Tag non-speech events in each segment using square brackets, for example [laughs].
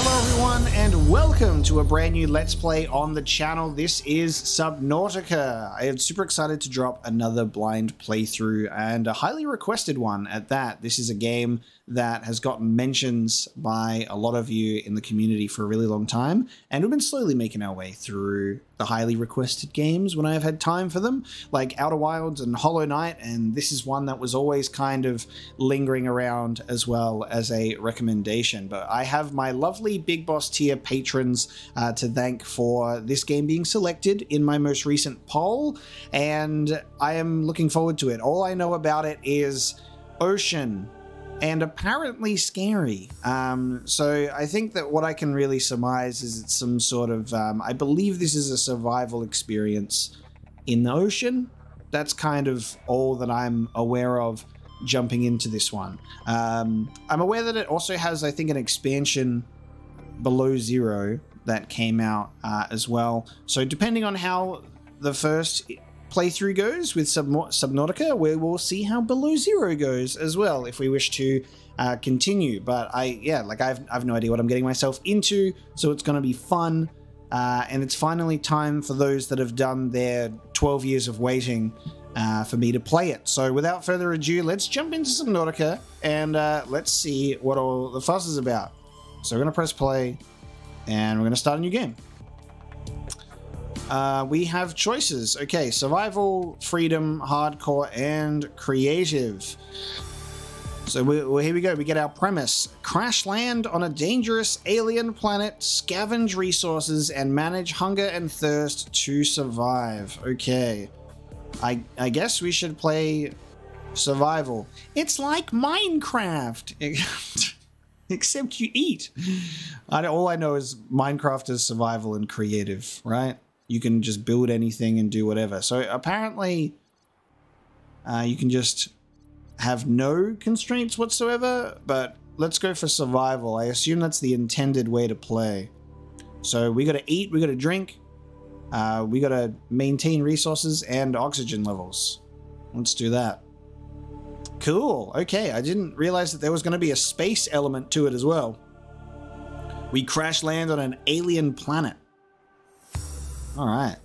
Hello everyone and welcome to a brand new Let's Play on the channel. This is Subnautica. I am super excited to drop another blind playthrough and a highly requested one at that. This is a game that has gotten mentions by a lot of you in the community for a really long time and we've been slowly making our way through the highly requested games when I have had time for them, like Outer Wilds and Hollow Knight, and this is one that was always kind of lingering around as well as a recommendation. But I have my lovely Big Boss tier patrons uh, to thank for this game being selected in my most recent poll, and I am looking forward to it. All I know about it is ocean, and apparently scary. Um, so I think that what I can really surmise is it's some sort of. Um, I believe this is a survival experience in the ocean. That's kind of all that I'm aware of jumping into this one. Um, I'm aware that it also has, I think, an expansion below zero that came out uh, as well. So depending on how the first playthrough goes with Sub- Subnautica, we will see how Below Zero goes as well if we wish to uh, continue. But I, yeah, like I've, I've no idea what I'm getting myself into, so it's going to be fun. Uh, and it's finally time for those that have done their 12 years of waiting uh, for me to play it. So without further ado, let's jump into Subnautica and uh, let's see what all the fuss is about. So we're going to press play and we're going to start a new game. Uh, we have choices. Okay, survival, freedom, hardcore, and creative. So we, well, here we go. We get our premise. Crash land on a dangerous alien planet, scavenge resources, and manage hunger and thirst to survive. Okay. I, I guess we should play survival. It's like Minecraft. [laughs] Except you eat. I, all I know is Minecraft is survival and creative, right? You can just build anything and do whatever. So apparently, uh, you can just have no constraints whatsoever, but let's go for survival. I assume that's the intended way to play. So we got to eat, we got to drink, uh, we got to maintain resources and oxygen levels. Let's do that. Cool. Okay, I didn't realize that there was going to be a space element to it as well. We crash land on an alien planet. Alright.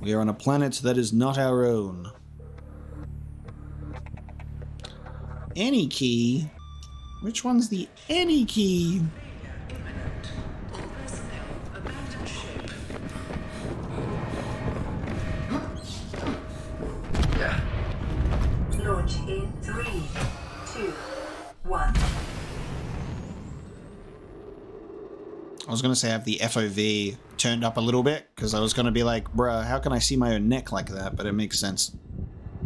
We are on a planet that is not our own. Any key? Which one's the any key? I was going to say I have the FOV turned up a little bit because I was going to be like, bruh, how can I see my own neck like that? But it makes sense.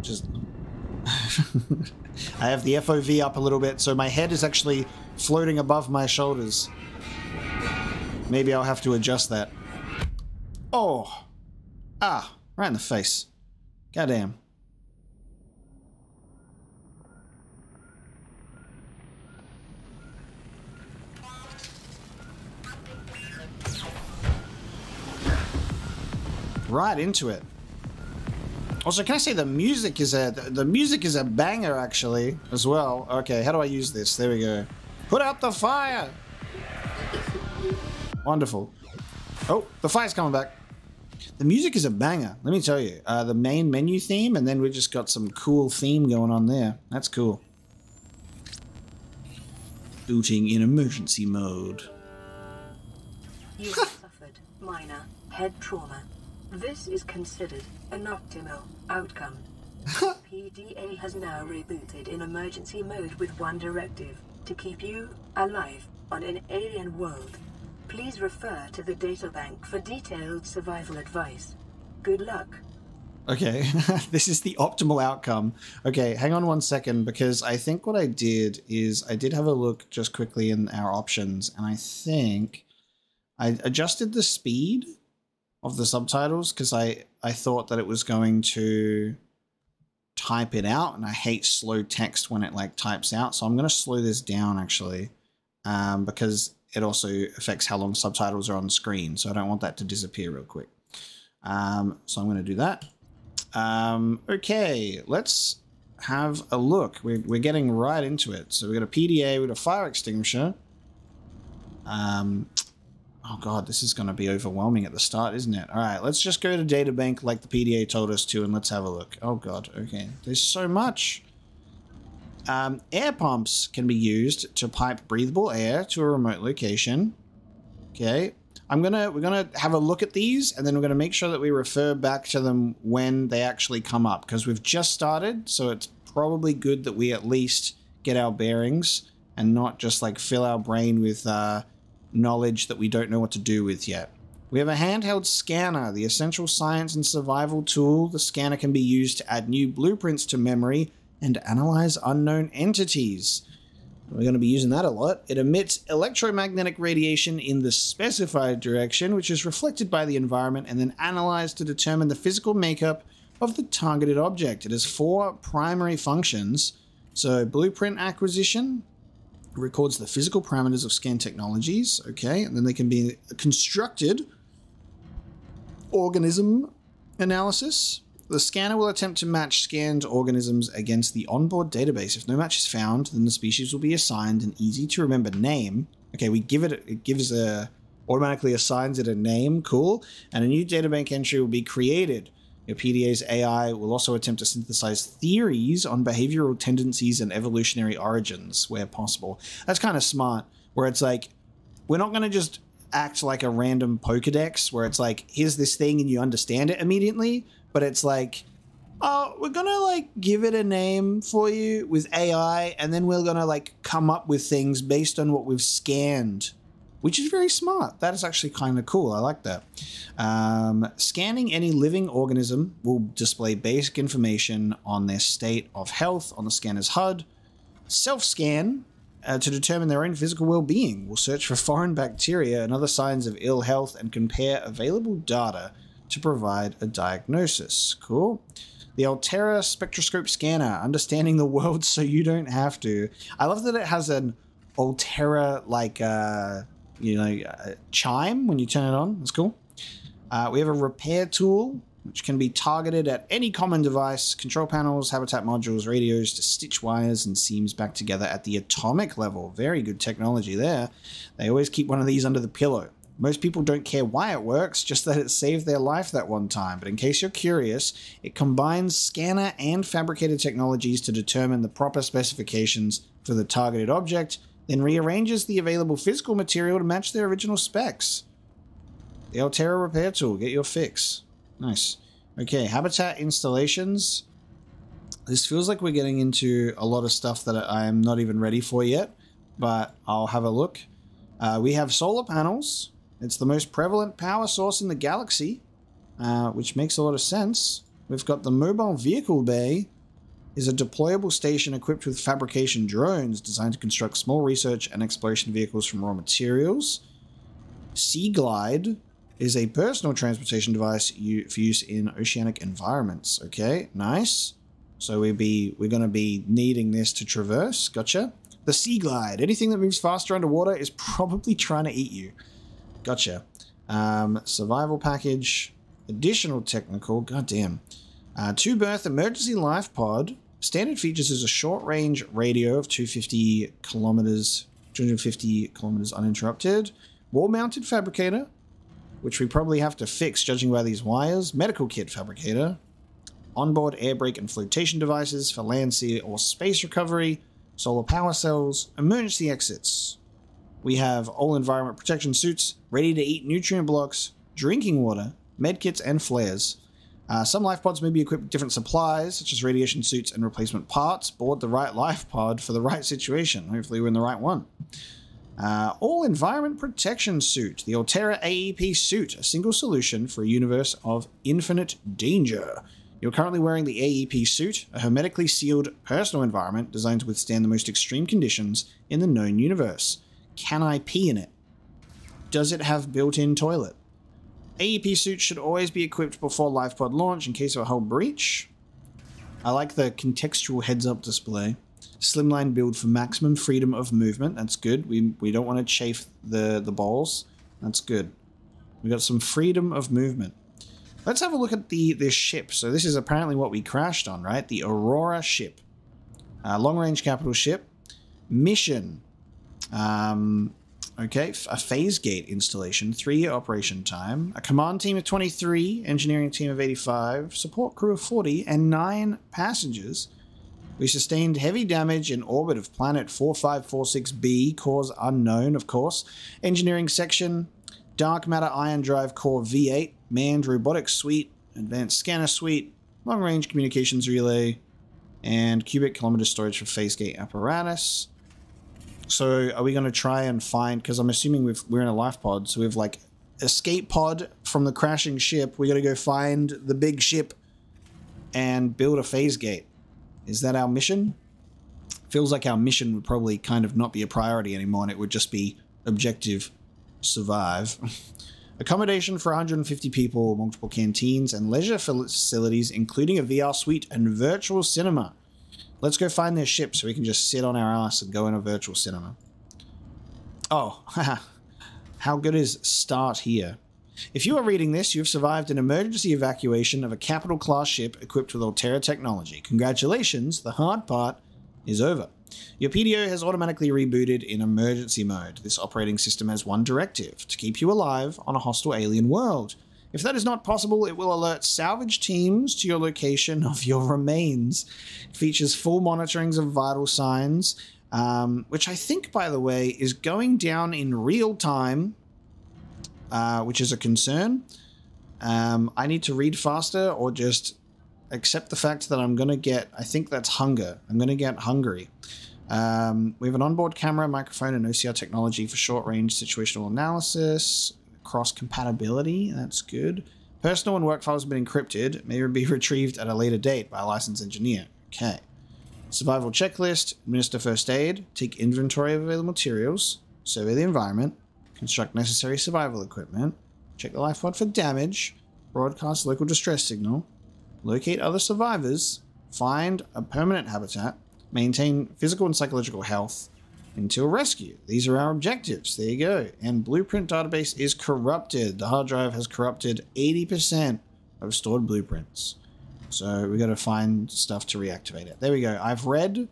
Just. [laughs] I have the FOV up a little bit, so my head is actually floating above my shoulders. Maybe I'll have to adjust that. Oh. Ah, right in the face. Goddamn. Right into it. Also, can I say the music is a the music is a banger actually as well. Okay, how do I use this? There we go. Put out the fire. Wonderful. Oh, the fire's coming back. The music is a banger. Let me tell you. Uh, the main menu theme, and then we just got some cool theme going on there. That's cool. Booting in emergency mode. You [laughs] suffered minor head trauma. This is considered an optimal outcome. [laughs] PDA has now rebooted in emergency mode with one directive to keep you alive on an alien world. Please refer to the databank for detailed survival advice. Good luck. Okay, [laughs] this is the optimal outcome. Okay, hang on one second because I think what I did is I did have a look just quickly in our options and I think I adjusted the speed of the subtitles because I, I thought that it was going to type it out and I hate slow text when it like types out. So I'm going to slow this down actually um, because it also affects how long subtitles are on screen. So I don't want that to disappear real quick. Um, so I'm going to do that. Um, okay, let's have a look. We're, we're getting right into it. So we've got a PDA, we've got a fire extinguisher. Um, oh god, this is going to be overwhelming at the start, isn't it? All right, let's just go to databank like the PDA told us to, and let's have a look. Oh god, okay. There's so much. Um, air pumps can be used to pipe breathable air to a remote location. Okay, I'm gonna we're gonna have a look at these, and then we're gonna make sure that we refer back to them when they actually come up because we've just started, so it's probably good that we at least get our bearings and not just like fill our brain with uh, knowledge that we don't know what to do with yet. We have a handheld scanner, the essential science and survival tool. The scanner can be used to add new blueprints to memory and analyze unknown entities. We're going to be using that a lot. It emits electromagnetic radiation in the specified direction, which is reflected by the environment and then analyzed to determine the physical makeup of the targeted object. It has four primary functions. So, blueprint acquisition records the physical parameters of scan technologies, okay, and then they can be constructed. Organism analysis, the scanner will attempt to match scanned organisms against the onboard database. If no match is found, then the species will be assigned an easy to remember name. Okay, we give it it gives a automatically assigns it a name, cool, and a new databank entry will be created. Your PDA's AI will also attempt to synthesize theories on behavioral tendencies and evolutionary origins where possible. That's kind of smart, where it's like, we're not going to just act like a random Pokedex where it's like, here's this thing and you understand it immediately but it's like oh we're gonna like give it a name for you with ai and then we're gonna like come up with things based on what we've scanned which is very smart that is actually kind of cool i like that um, scanning any living organism will display basic information on their state of health on the scanner's hud self-scan uh, to determine their own physical well-being will search for foreign bacteria and other signs of ill health and compare available data to provide a diagnosis. Cool. The Alterra spectroscope scanner, understanding the world [laughs] so you don't have to. I love that it has an Alterra like uh, you know uh, chime when you turn it on. That's cool. Uh, we have a repair tool which can be targeted at any common device, control panels, habitat modules, radios to stitch wires and seams back together at the atomic level. Very good technology there. They always keep one of these under the pillow. Most people don't care why it works, just that it saved their life that one time. But in case you're curious, it combines scanner and fabricated technologies to determine the proper specifications for the targeted object, then rearranges the available physical material to match their original specs. The Alterra repair tool, get your fix. Nice. Okay, habitat installations. This feels like we're getting into a lot of stuff that I am not even ready for yet, but I'll have a look. Uh, we have solar panels, it's the most prevalent power source in the galaxy, uh, which makes a lot of sense. We've got the mobile vehicle bay is a deployable station equipped with fabrication drones designed to construct small research and exploration vehicles from raw materials. Sea Glide is a personal transportation device for use in oceanic environments. Okay, nice. So we be we're going to be needing this to traverse. Gotcha. The Sea Glide. Anything that moves faster underwater is probably trying to eat you. Gotcha. Um, survival package, additional technical, goddamn. Uh, two berth emergency life pod. Standard features is a short range radio of 250 kilometers, 250 kilometers uninterrupted. Wall mounted fabricator, which we probably have to fix judging by these wires. Medical kit fabricator. Onboard air brake and flotation devices for land, sea, or space recovery. Solar power cells. Emergency exits. We have all environment protection suits, ready to eat nutrient blocks, drinking water, medkits, and flares. Uh, some life pods may be equipped with different supplies, such as radiation suits and replacement parts. Board the right life pod for the right situation. Hopefully, we're in the right one. Uh, all environment protection suit, the Alterra AEP suit, a single solution for a universe of infinite danger. You're currently wearing the AEP suit, a hermetically sealed personal environment designed to withstand the most extreme conditions in the known universe. Can I pee in it? Does it have built-in toilet? AEP suits should always be equipped before LifePod launch in case of a hull breach. I like the contextual heads-up display. Slimline build for maximum freedom of movement. That's good. We, we don't want to chafe the, the balls. That's good. We got some freedom of movement. Let's have a look at the this ship. So this is apparently what we crashed on, right? The Aurora ship. Uh, long-range capital ship. Mission. Um, Okay, a phase gate installation, three year operation time, a command team of 23, engineering team of 85, support crew of 40, and nine passengers. We sustained heavy damage in orbit of planet 4546b, cause unknown, of course. Engineering section, dark matter ion drive core V8, manned robotics suite, advanced scanner suite, long range communications relay, and cubic kilometer storage for phase gate apparatus. So are we going to try and find? Because I'm assuming we've, we're in a life pod, so we've like escape pod from the crashing ship. We got to go find the big ship and build a phase gate. Is that our mission? Feels like our mission would probably kind of not be a priority anymore, and it would just be objective survive. [laughs] Accommodation for 150 people, multiple canteens, and leisure facilities, including a VR suite and virtual cinema. Let's go find their ship so we can just sit on our ass and go in a virtual cinema. Oh, [laughs] how good is start here? If you are reading this, you have survived an emergency evacuation of a capital class ship equipped with Alterra technology. Congratulations, the hard part is over. Your PDO has automatically rebooted in emergency mode. This operating system has one directive to keep you alive on a hostile alien world. If that is not possible, it will alert salvage teams to your location of your remains. It features full monitorings of vital signs, um, which I think, by the way, is going down in real time, uh, which is a concern. Um, I need to read faster or just accept the fact that I'm going to get, I think that's hunger. I'm going to get hungry. Um, we have an onboard camera, microphone, and OCR technology for short range situational analysis cross compatibility. That's good. Personal and work files have been encrypted, may be [laughs] retrieved at a later date by a licensed engineer. Okay. Survival checklist, administer first aid, take inventory of available materials, survey the environment, construct necessary survival equipment, check the lifeboat for damage, broadcast local distress signal, locate other survivors, find a permanent habitat, maintain physical and psychological health, until rescue. These are our objectives. There you go. And blueprint database is corrupted. The hard drive has corrupted 80% of stored blueprints. So we got to find stuff to reactivate it. There we go. I've read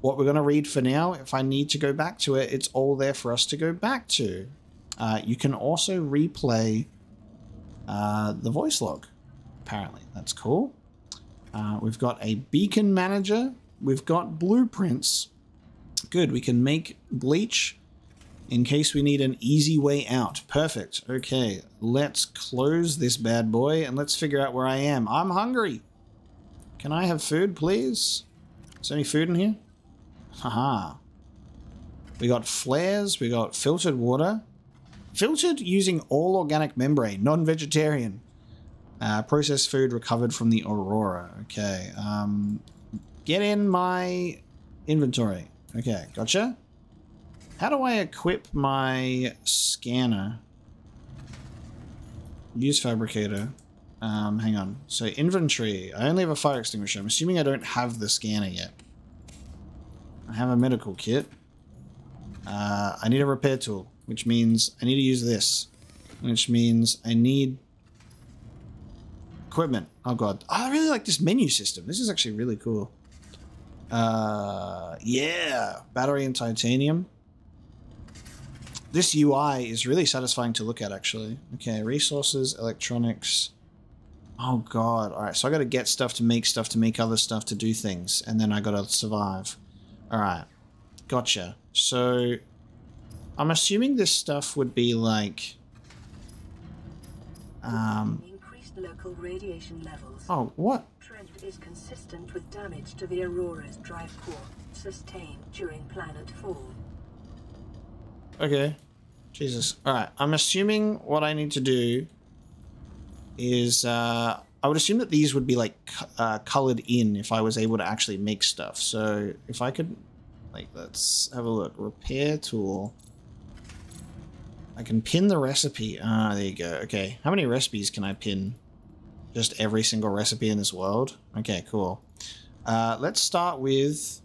what we're going to read for now. If I need to go back to it, it's all there for us to go back to. Uh, you can also replay uh, the voice log, apparently. That's cool. Uh, we've got a beacon manager. We've got blueprints. Good, we can make bleach in case we need an easy way out. Perfect. Okay, let's close this bad boy and let's figure out where I am. I'm hungry. Can I have food, please? Is there any food in here? Haha. We got flares, we got filtered water. Filtered using all organic membrane, non-vegetarian. Uh, processed food recovered from the Aurora. Okay. Um, get in my inventory. Okay, gotcha. How do I equip my scanner? Use fabricator. Um, hang on. So inventory. I only have a fire extinguisher. I'm assuming I don't have the scanner yet. I have a medical kit. Uh, I need a repair tool, which means I need to use this. Which means I need equipment. Oh god. Oh, I really like this menu system. This is actually really cool. Uh, yeah, battery and titanium. This UI is really satisfying to look at, actually. Okay, resources, electronics. Oh god. Alright, so I gotta get stuff to make stuff to make other stuff to do things, and then I gotta survive. Alright. Gotcha. So, I'm assuming this stuff would be like... Um... Increased local radiation levels. Oh, what? Trend is consistent with damage to the Aurora's drive core sustained during planet fall. Okay. Jesus. Alright, I'm assuming what I need to do is, uh, I would assume that these would be, like, uh, colored in if I was able to actually make stuff. So, if I could, like, let's have a look. Repair tool. I can pin the recipe. Ah, there you go. Okay. How many recipes can I pin? Just every single recipe in this world? Okay, cool. Uh, let's start with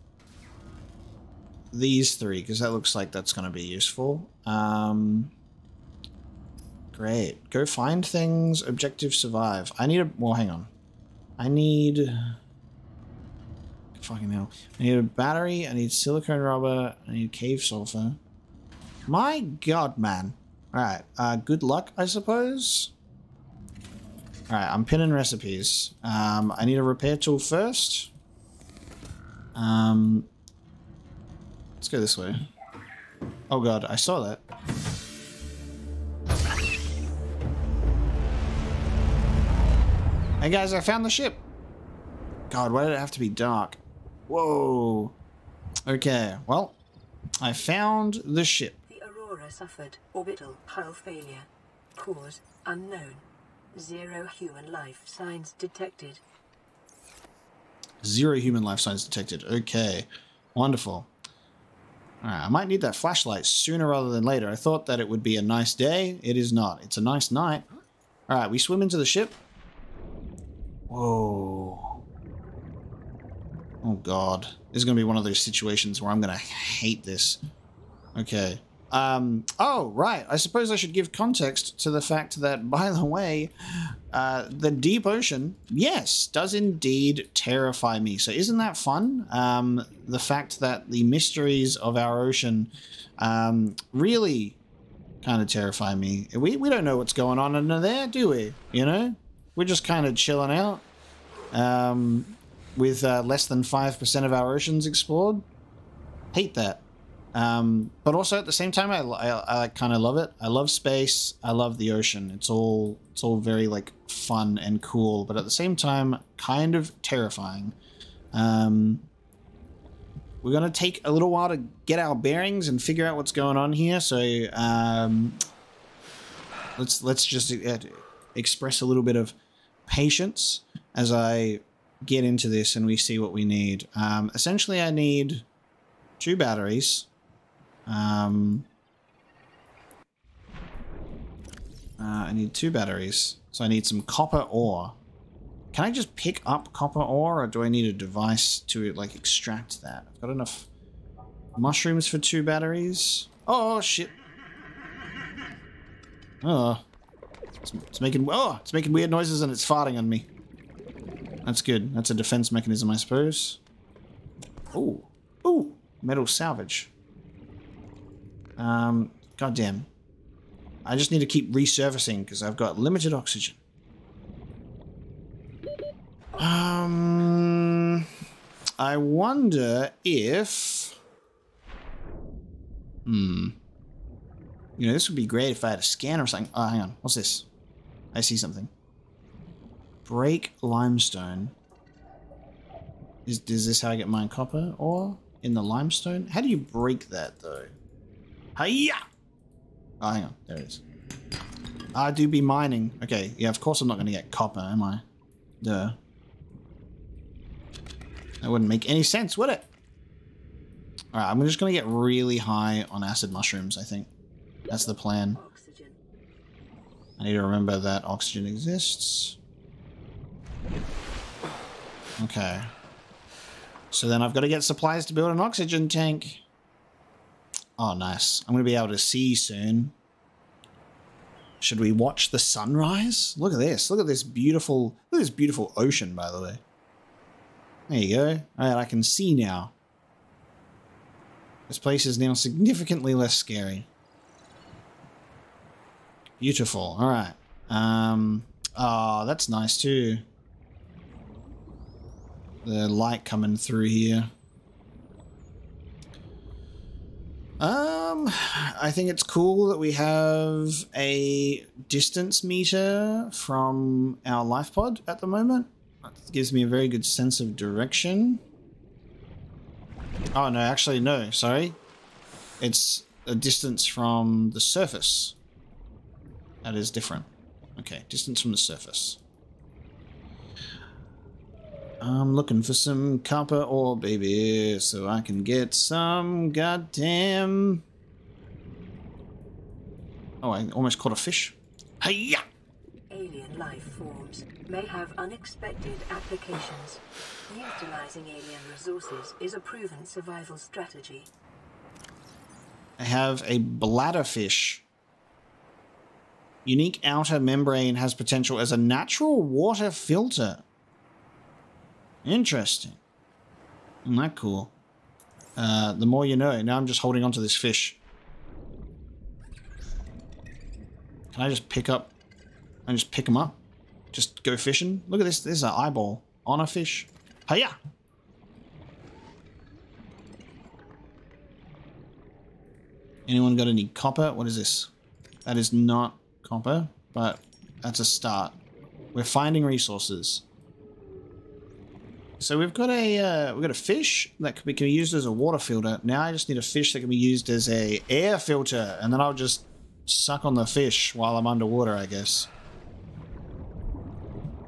these three, because that looks like that's going to be useful. Um, great. Go find things. Objective survive. I need a... Well, hang on. I need... Fucking hell. I need a battery. I need silicone rubber. I need cave sulfur. My god, man. Alright, uh, good luck, I suppose. Alright, I'm pinning recipes. Um, I need a repair tool first. Um, let's go this way. Oh god, I saw that. Hey guys, I found the ship. God, why did it have to be dark? Whoa. Okay, well, I found the ship. The Aurora suffered orbital hull failure. Cause unknown. Zero human life signs detected. Zero human life signs detected. Okay, wonderful. Alright, I might need that flashlight sooner rather than later. I thought that it would be a nice day. It is not. It's a nice night. Alright, we swim into the ship. Whoa. Oh god. This is going to be one of those situations where I'm going to hate this. Okay. Um, oh, right. I suppose I should give context to the fact that, [laughs] by the way, uh, the deep ocean, yes, does indeed terrify me. So isn't that fun? Um, the fact that the mysteries of our ocean um, really kind of terrify me. We, we don't know what's going on under there, do we? You know? We're just kind of chilling out um, with uh, less than 5% of our oceans explored. Hate that. Um, but also at the same time, I, I, I kind of love it. I love space. I love the ocean. It's all it's all very like fun and cool, but at the same time, kind of terrifying. Um, we're gonna take a little while to get our bearings and figure out what's going on here. So um, let's let's just uh, express a little bit of patience as I get into this and we see what we need. Um, essentially, I need two batteries. Um, uh, I need two batteries. So I need some copper ore. Can I just pick up copper ore or do I need a device to like extract that? I've got enough mushrooms for two batteries. Oh, shit. Oh. It's, it's making oh, it's making weird noises and it's farting on me. That's good. That's a defense mechanism, I suppose. Ooh. Ooh. Metal salvage. Um, goddamn. I just need to keep resurfacing because I've got limited oxygen. Um, I wonder if... Hmm. You know, this would be great if I had a scanner or something. Oh, hang on. What's this? I see something. Break limestone. Is, is this how I get mine copper Or In the limestone? How do you break that, though? Hiya! Oh, hang on. There it is. I do be mining. Okay, yeah, of course I'm not going to get copper, am I? Duh. That wouldn't make any sense, would it? Alright, I'm just going to get really high on acid mushrooms, I think. That's the plan. Oxygen. I need to remember that oxygen exists. Okay. So then I've got to get supplies to build an oxygen tank. Oh, nice. I'm going to be able to see soon. Should we watch the sunrise? Look at this. Look at this beautiful, look at this beautiful ocean, by the way. There you go. All right, I can see now. This place is now significantly less scary. Beautiful. All right. Um, oh, that's nice too. The light coming through here. Um, I think it's cool that we have a distance meter from our life pod at the moment. It gives me a very good sense of direction. Oh no, actually no, sorry. It's a distance from the surface. That is different. Okay, distance from the surface. I'm looking for some copper ore, baby, so I can get some goddamn... Oh, I almost caught a fish. Hiya! Alien life forms may have unexpected applications. Utilizing alien resources is a proven survival strategy. I have a bladderfish. Unique outer membrane has potential as a natural water filter. Interesting. Isn't that cool? Uh, the more you know. Now I'm just holding onto this fish. Can I just pick up... I just pick them up? Just go fishing? Look at this. There's an eyeball on a fish. Hiya! Anyone got any copper? What is this? That is not copper, but that's a start. We're finding resources. So we've got a uh, we've got a fish that can be, can be used as a water filter. Now I just need a fish that can be used as a air filter, and then I'll just suck on the fish while I'm underwater, I guess.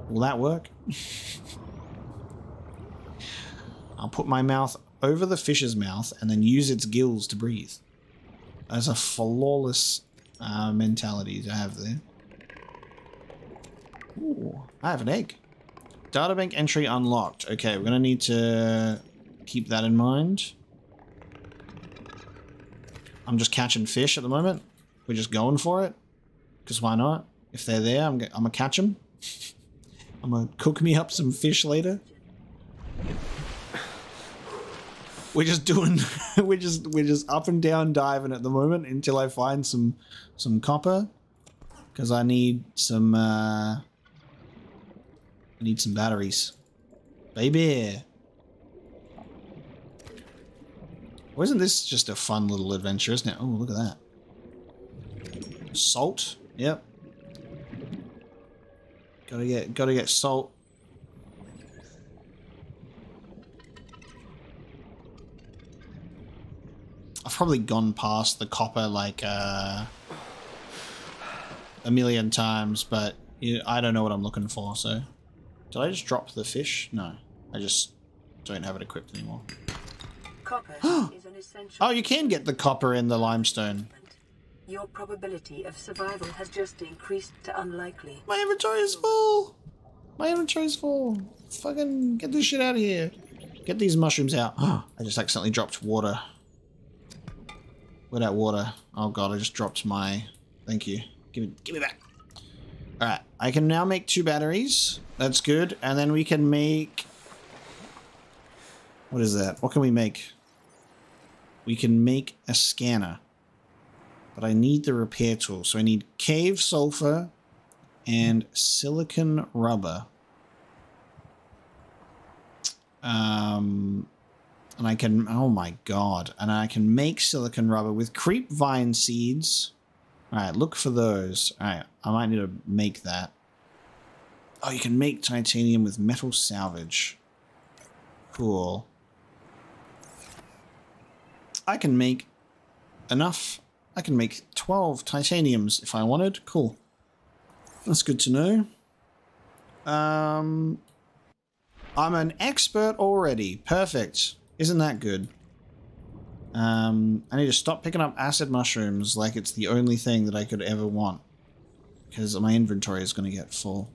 Will that work? [laughs] I'll put my mouth over the fish's mouth and then use its gills to breathe. That's a flawless uh, mentality to have there. Ooh, I have an egg. Databank entry unlocked. Okay, we're going to need to keep that in mind. I'm just catching fish at the moment. We're just going for it. Because why not? If they're there, I'm, I'm going to catch them. I'm going to cook me up some fish later. We're just doing, [laughs] we're just, we're just up and down diving at the moment until I find some, some copper. Because I need some, uh, I need some batteries. Baby! Wasn't this just a fun little adventure, isn't it? Oh, look at that. Salt. Yep. Gotta get, gotta get salt. I've probably gone past the copper like uh, a million times, but I don't know what I'm looking for, so... Did I just drop the fish? No. I just don't have it equipped anymore. Copper [gasps] is an essential. Oh, you can get the copper in the limestone. Your probability of survival has just increased to unlikely. My inventory is full! My inventory is full. Fucking get this shit out of here. Get these mushrooms out. [gasps] I just accidentally dropped water. That water? Oh god, I just dropped my... Thank you. Give me, give me back. Alright, I can now make two batteries. That's good. And then we can make... What is that? What can we make? We can make a scanner. But I need the repair tool. So I need cave sulfur and silicon rubber. Um, and I can, oh my god, and I can make silicon rubber with creep vine seeds. Alright, look for those. Alright, I might need to make that. Oh, you can make titanium with metal salvage. Cool. I can make enough. I can make 12 titaniums if I wanted. Cool. That's good to know. Um, I'm an expert already. Perfect. Isn't that good? Um, I need to stop picking up acid mushrooms like it's the only thing that I could ever want. Because my inventory is going to get full.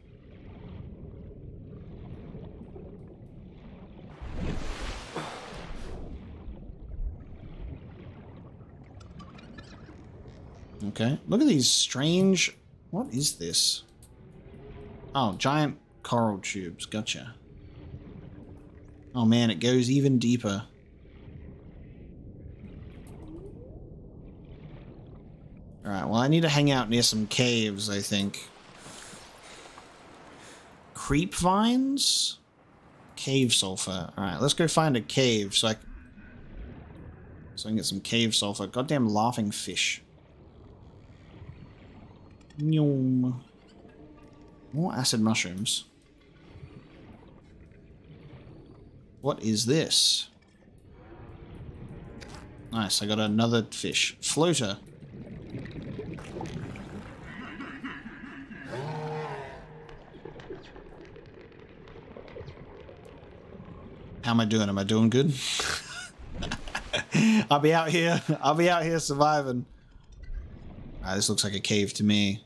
Okay. Look at these strange... What is this? Oh, giant coral tubes. Gotcha. Oh man, it goes even deeper. Alright, well I need to hang out near some caves, I think. Creep vines? Cave sulfur. Alright, let's go find a cave so I, so I can get some cave sulfur. Goddamn laughing fish. Nyom. More acid mushrooms. What is this? Nice, I got another fish. Floater. How am I doing? Am I doing good? [laughs] I'll be out here. I'll be out here surviving. Ah, this looks like a cave to me.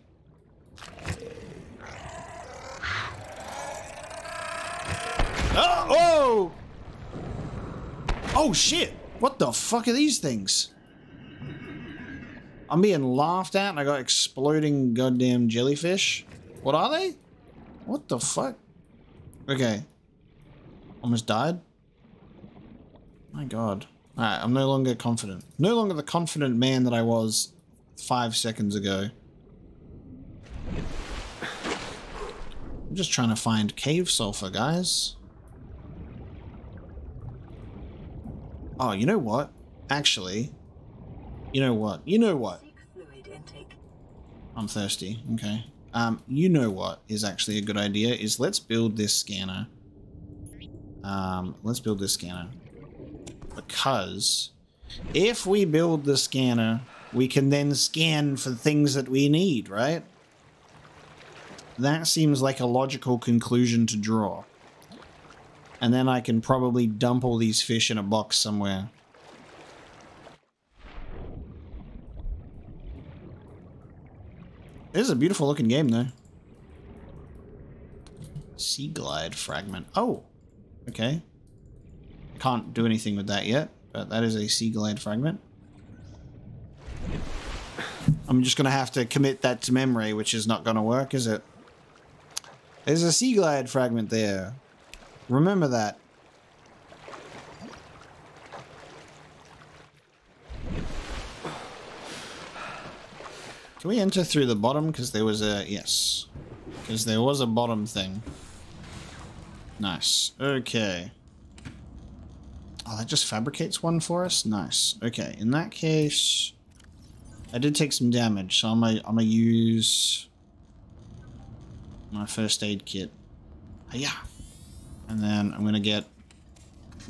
Oh! Oh! Oh shit! What the fuck are these things? I'm being laughed at and I got exploding goddamn jellyfish. What are they? What the fuck? Okay. Almost died? My god. Alright, I'm no longer confident. No longer the confident man that I was five seconds ago. I'm just trying to find cave sulfur, guys. Oh, you know what? Actually, you know what? You know what? Seek fluid intake. I'm thirsty. Okay. Um, you know what is actually a good idea is let's build this scanner. Um, let's build this scanner. Because if we build the scanner, we can then scan for things that we need, right? That seems like a logical conclusion to draw. And then I can probably dump all these fish in a box somewhere. This is a beautiful looking game, though. Sea Glide fragment. Oh, okay. Can't do anything with that yet, but that is a Sea Glide fragment. I'm just going to have to commit that to memory, which is not going to work, is it? There's a Sea Glide fragment there. Remember that. Can we enter through the bottom? Because there was a... Yes. Because there was a bottom thing. Nice. Okay. Oh, that just fabricates one for us? Nice. Okay, in that case... I did take some damage, so I'm gonna, I'm gonna use... My first aid kit. Yeah. And then I'm gonna get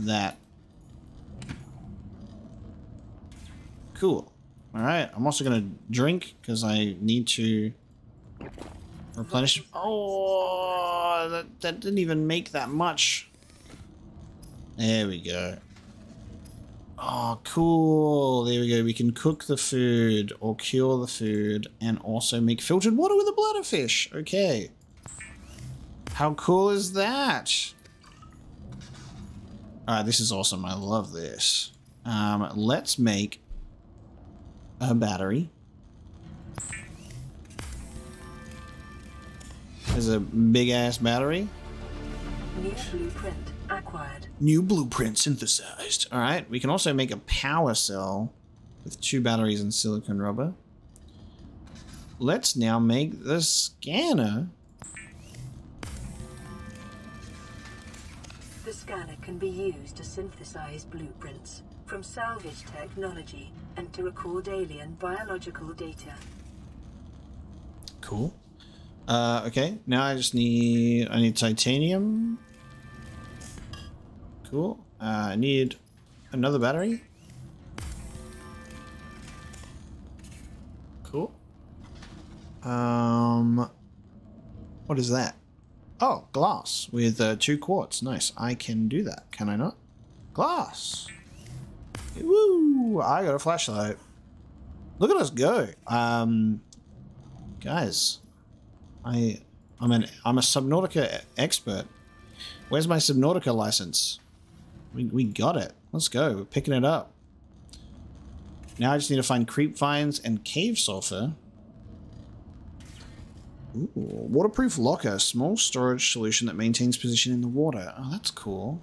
that. Cool. Alright, I'm also gonna drink because I need to replenish. Oh, that, that didn't even make that much. There we go. Oh, cool. There we go. We can cook the food or cure the food and also make filtered water with a bladderfish. Okay. How cool is that? Alright, this is awesome. I love this. Um, let's make a battery. There's a big ass battery. New blueprint synthesized. Alright, we can also make a power cell with two batteries and silicon rubber. Let's now make the scanner. The scanner can be used to synthesize blueprints from salvage technology and to record alien biological data. Cool. Uh, okay, now I just need, I need titanium. Cool. Uh, I need another battery. Cool. Um, what is that? Oh, glass with uh, two quartz. Nice. I can do that. Can I not? Glass. Woo! I got a flashlight. Look at us go. Um, guys, I, I'm an, I'm a Subnautica expert. Where's my Subnautica license? We, we got it. Let's go. We're picking it up. Now I just need to find creep vines and cave sulfur. Ooh, waterproof locker, small storage solution that maintains position in the water. Oh, that's cool.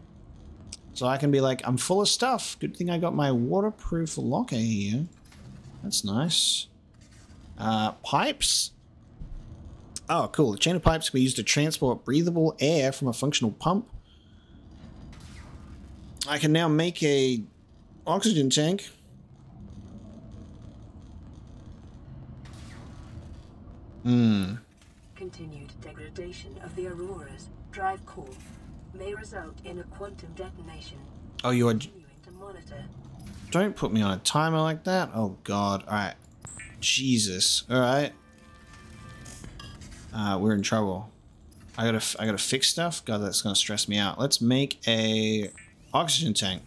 So I can be like, I'm full of stuff. Good thing I got my waterproof locker here. That's nice. Uh, pipes. Oh, cool. The chain of pipes can be used to transport breathable air from a functional pump. I can now make a oxygen tank. Hmm. Continued degradation of the Aurora's drive core may result in a quantum detonation. Oh, you are... Continuing to monitor. Don't put me on a timer like that. Oh, God. Alright. Jesus. Alright. Uh, we're in trouble. I gotta, I gotta fix stuff? God, that's gonna stress me out. Let's make a oxygen tank.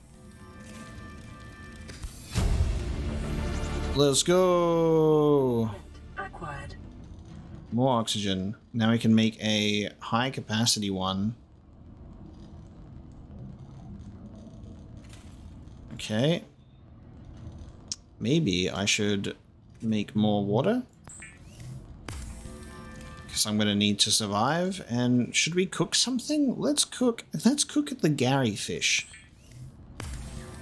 Let's go! Acquired. More oxygen. Now we can make a high capacity one. Okay. Maybe I should make more water. Because I'm going to need to survive. And should we cook something? Let's cook. Let's cook at the Gary fish.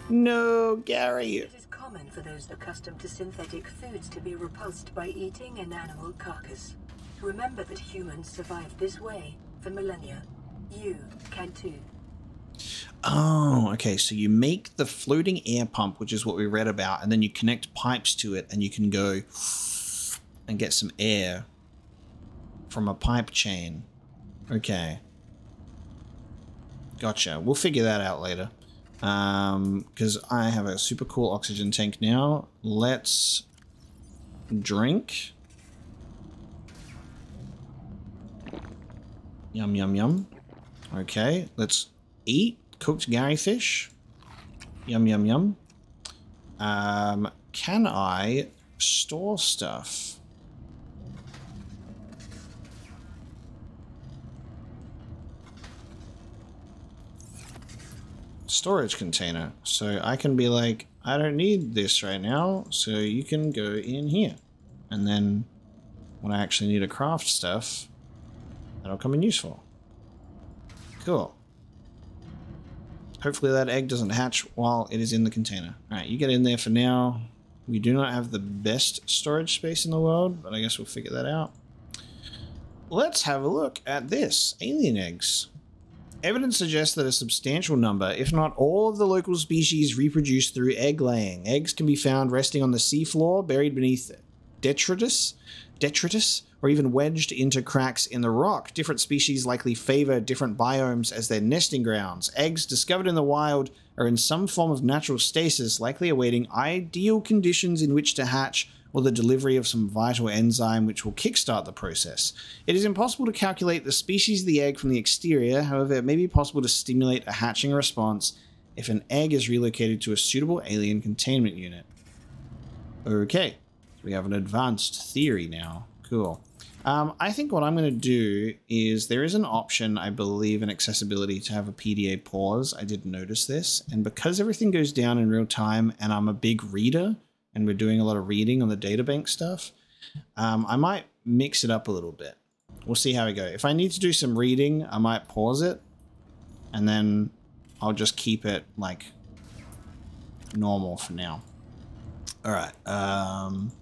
No, Gary. It is common for those accustomed to synthetic foods to be repulsed by eating an animal carcass. Remember that humans survived this way for millennia. You can too. Oh, okay. So you make the floating air pump, which is what we read about, and then you connect pipes to it, and you can go and get some air from a pipe chain. Okay. Gotcha. We'll figure that out later. Um, because I have a super cool oxygen tank now. Let's drink. Yum, yum, yum. Okay, let's eat cooked Garryfish. Yum, yum, yum. Um, can I store stuff? Storage container. So I can be like, I don't need this right now, so you can go in here. And then when I actually need to craft stuff, that'll come in useful. Cool. Hopefully that egg doesn't hatch while it is in the container. Alright, you get in there for now. We do not have the best storage space in the world, but I guess we'll figure that out. Let's have a look at this. Alien eggs. Evidence suggests that a substantial number, if not all of the local species reproduce through egg laying. Eggs can be found resting on the seafloor, buried beneath detritus, detritus, or even wedged into cracks in the rock. Different species likely favor different biomes as their nesting grounds. Eggs discovered in the wild are in some form of natural stasis, likely awaiting ideal conditions in which to hatch or the delivery of some vital enzyme which will kickstart the process. It is impossible to calculate the species of the egg from the exterior, however, it may be possible to stimulate a hatching response if an egg is relocated to a suitable alien containment unit. Okay, we have an advanced theory now. Cool. Um, I think what I'm going to do is there is an option, I believe, in accessibility to have a PDA pause. I did notice this. And because everything goes down in real time and I'm a big reader and we're doing a lot of reading on the databank stuff, um, I might mix it up a little bit. We'll see how we go. If I need to do some reading, I might pause it and then I'll just keep it like normal for now. All right. Um,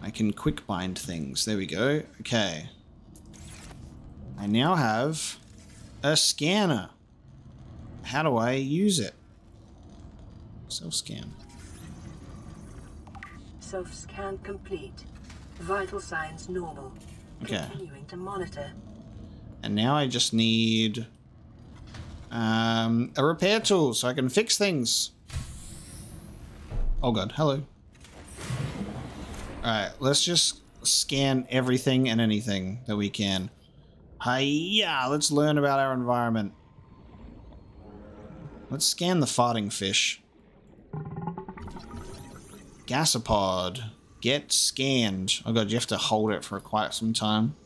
I can quick bind things. There we go. Okay. I now have a scanner. How do I use it? Self-scan. Self-scan complete. Vital signs normal. Okay. Continuing to monitor. And now I just need um, a repair tool so I can fix things. Oh god, hello. Alright, let's just scan everything and anything that we can. Hiya! Let's learn about our environment. Let's scan the farting fish. Gasopod. Get scanned. Oh god, you have to hold it for quite some time.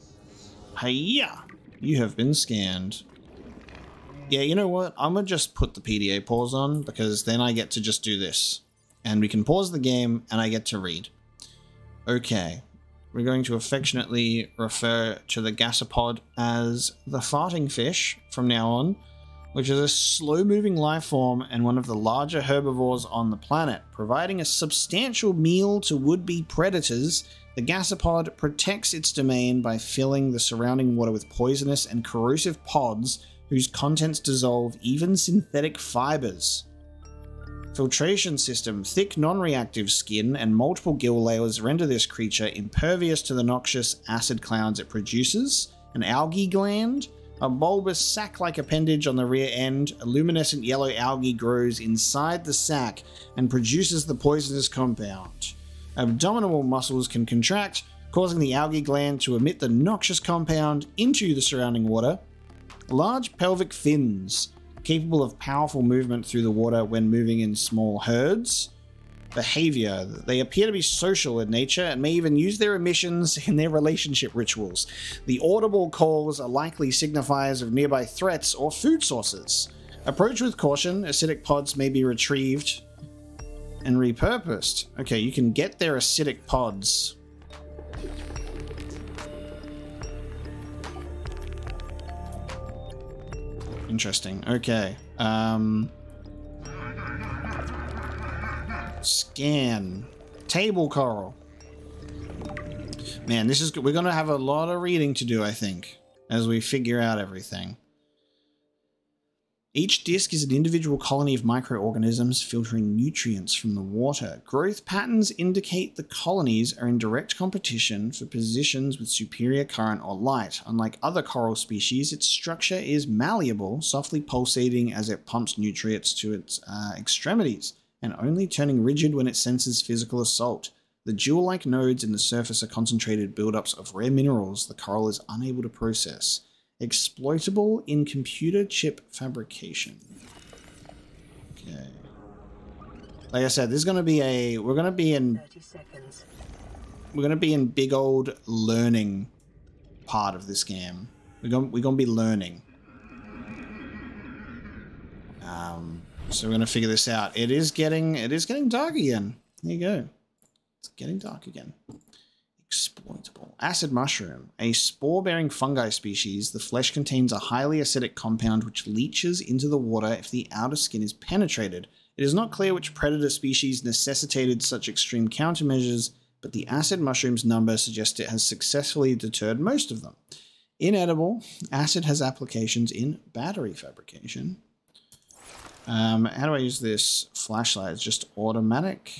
Hiya! You have been scanned. Yeah, you know what? I'm gonna just put the PDA pause on because then I get to just do this. And we can pause the game and I get to read. Okay. We're going to affectionately refer to the gasopod as the farting fish from now on, which is a slow moving life form and one of the larger herbivores on the planet. Providing a substantial meal to would be predators, the gasopod protects its domain by filling the surrounding water with poisonous and corrosive pods whose contents dissolve even synthetic fibers. Filtration system, thick non-reactive skin, and multiple gill layers render this creature impervious to the noxious acid clouds it produces. An algae gland, a bulbous sac-like appendage on the rear end, a luminescent yellow algae grows inside the sac and produces the poisonous compound. Abdominal muscles can contract, causing the algae gland to emit the noxious compound into the surrounding water. Large pelvic fins, capable of powerful movement through the water when moving in small herds. Behavior. They appear to be social in nature and may even use their emissions in their relationship rituals. The audible calls are likely signifiers of nearby threats or food sources. Approach with caution, acidic pods may be retrieved and repurposed. Okay, you can get their acidic pods. Interesting. Okay. Um, scan. Table coral. Man, this is. We're going to have a lot of reading to do, I think, as we figure out everything. Each disc is an individual colony of microorganisms filtering nutrients from the water. Growth patterns indicate the colonies are in direct competition for positions with superior current or light. Unlike other coral species, its structure is malleable, softly pulsating as it pumps nutrients to its uh, extremities, and only turning rigid when it senses physical assault. The jewel-like nodes in the surface are concentrated buildups of rare minerals the coral is unable to process exploitable in computer chip fabrication. Okay. Like I said, this is going to be a we're going to be in we're going to be in big old learning part of this game. We're going we're going to be learning. Um so we're going to figure this out. It is getting it is getting dark again. There you go. It's getting dark again. Exploitable. Acid mushroom. A spore bearing fungi species, the flesh contains a highly acidic compound which leaches into the water if the outer skin is penetrated. It is not clear which predator species necessitated such extreme countermeasures, but the acid mushroom's number suggests it has successfully deterred most of them. Inedible, acid has applications in battery fabrication. Um, how do I use this flashlight? It's just automatic.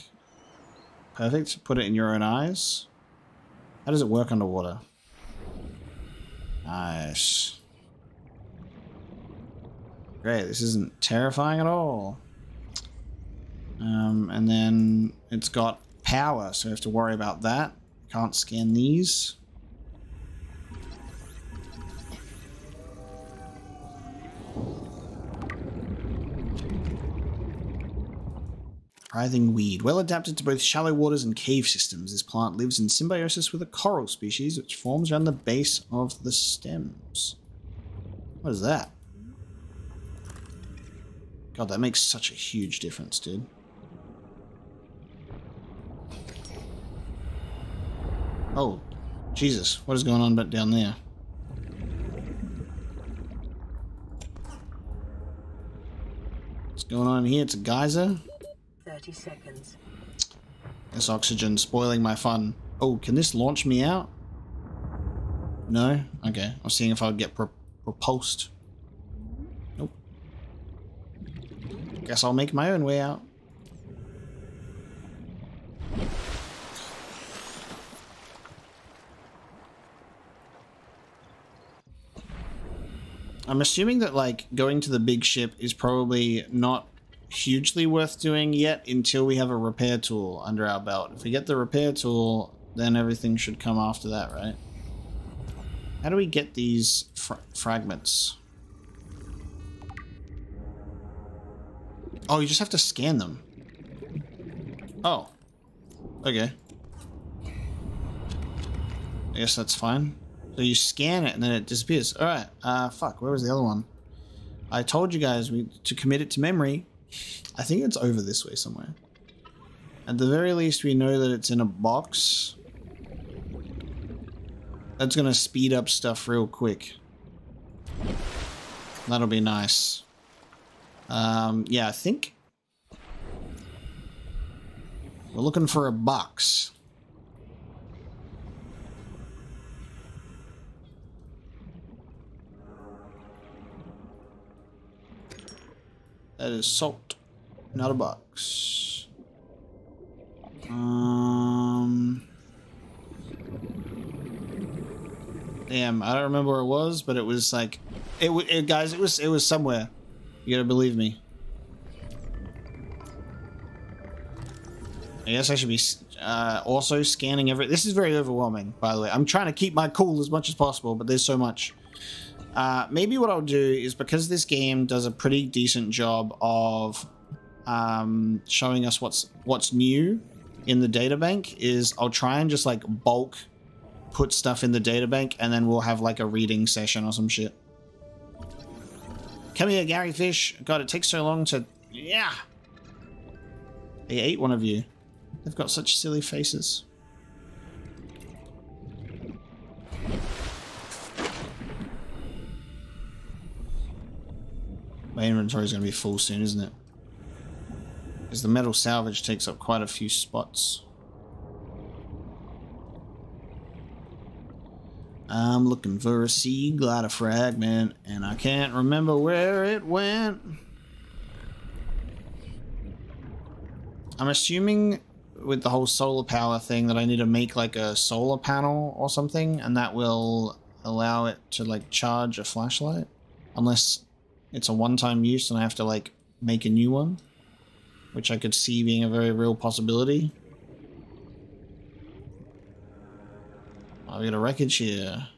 Perfect. Put it in your own eyes. How does it work underwater? Nice. Great, this isn't terrifying at all. Um, and then it's got power, so we have to worry about that. Can't scan these. Writhing weed. Well adapted to both shallow waters and cave systems, this plant lives in symbiosis with a coral species which forms around the base of the stems. What is that? God, that makes such a huge difference, dude. Oh, Jesus, what is going on down there? What's going on here? It's a geyser? 30 seconds. This oxygen spoiling my fun. Oh, can this launch me out? No? Okay. I was seeing if I would get pro propulsed. Nope. Guess I'll make my own way out. I'm assuming that like going to the big ship is probably not hugely worth doing yet until we have a repair tool under our belt. If we get the repair tool, then everything should come after that, right? How do we get these fra fragments? Oh, you just have to scan them. Oh. Okay. I guess that's fine. So you scan it and then it disappears. Alright, uh, fuck, where was the other one? I told you guys we, to commit it to memory. I think it's over this way somewhere. At the very least, we know that it's in a box. That's gonna speed up stuff real quick. That'll be nice. Um, yeah, I think... We're looking for a box. That is salt, not a box. Um... Damn, I don't remember where it was, but it was like, it, it guys, it was it was somewhere. You gotta believe me. I guess I should be uh, also scanning every. This is very overwhelming, by the way. I'm trying to keep my cool as much as possible, but there's so much. Uh, maybe what I'll do is because this game does a pretty decent job of um, showing us what's what's new in the databank, is I'll try and just like bulk put stuff in the databank, and then we'll have like a reading session or some shit. Come here, Garryfish. God, it takes so long to... Yeah! They ate one of you. They've got such silly faces. My inventory is going to be full soon, isn't it? Because the metal salvage takes up quite a few spots. I'm looking for a sea glider fragment, and I can't remember where it went. I'm assuming with the whole solar power thing that I need to make like a solar panel or something, and that will allow it to like charge a flashlight. Unless it's a one-time use and I have to like make a new one, which I could see being a very real possibility. We got a wreckage here.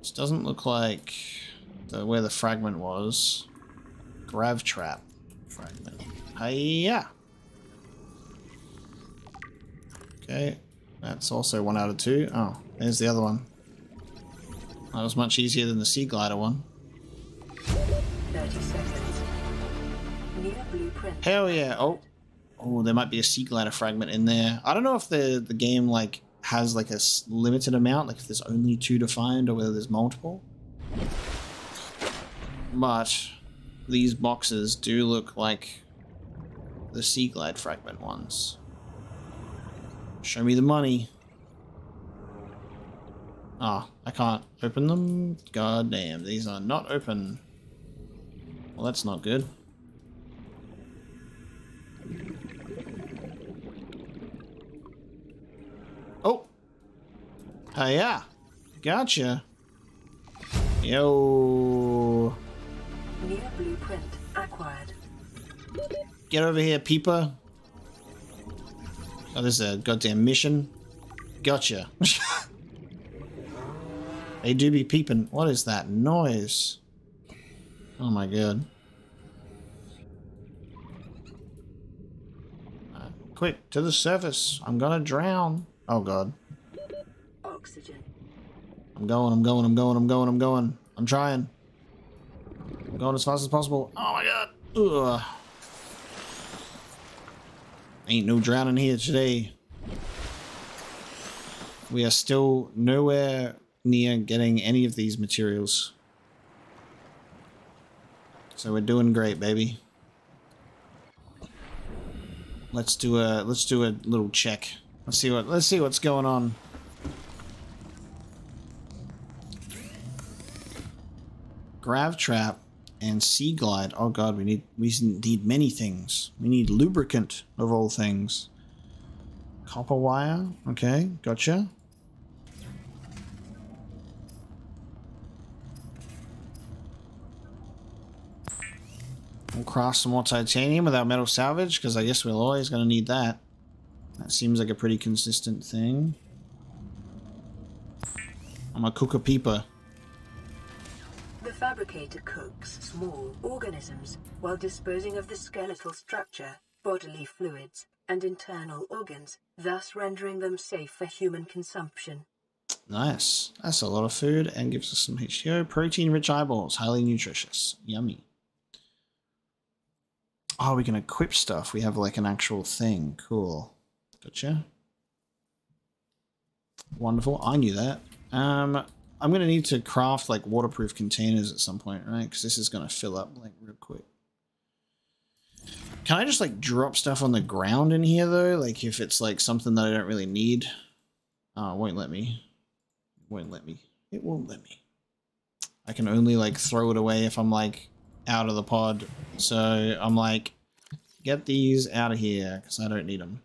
This doesn't look like the, where the fragment was. Grav trap fragment. Hiya! Okay, that's also one out of two. Oh, there's the other one. That was much easier than the sea glider one. 30 seconds. New blueprint. Hell yeah! Oh, oh, there might be a sea glider fragment in there. I don't know if the the game like has like a limited amount, like if there's only two to find or whether there's multiple. But these boxes do look like the sea glide fragment ones. Show me the money. Ah, I can't open them. God damn, these are not open. Well, that's not good. Oh. Hiya. Gotcha. Yo. New blueprint acquired. Get over here, peeper. Oh, this is a goddamn mission. Gotcha. [laughs] they do be peeping. What is that noise? Oh my god. Uh, quick, to the surface. I'm gonna drown. Oh god. Oxygen. I'm going, I'm going, I'm going, I'm going, I'm going. I'm trying. I'm going as fast as possible. Oh my god. Ugh. Ain't no drowning here today. We are still nowhere near getting any of these materials. So we're doing great, baby. Let's do a let's do a little check. Let's see what let's see what's going on. Grav trap and sea glide. Oh god, we need we need many things. We need lubricant of all things. Copper wire. Okay, gotcha. Craft some more titanium with our metal salvage because I guess we're always going to need that. That seems like a pretty consistent thing. I'm a cook a peeper. The fabricator cooks small organisms while disposing of the skeletal structure, bodily fluids, and internal organs, thus rendering them safe for human consumption. Nice. That's a lot of food and gives us some H2O. Protein rich eyeballs. Highly nutritious. Yummy. Oh, we can equip stuff. We have like an actual thing. Cool. Gotcha. Wonderful. I knew that. Um, I'm going to need to craft like waterproof containers at some point, right? Because this is going to fill up like real quick. Can I just like drop stuff on the ground in here though? Like if it's like something that I don't really need? Oh, it won't let me. It won't let me. It won't let me. I can only like throw it away if I'm like out of the pod. So I'm like, get these out of here because I don't need them.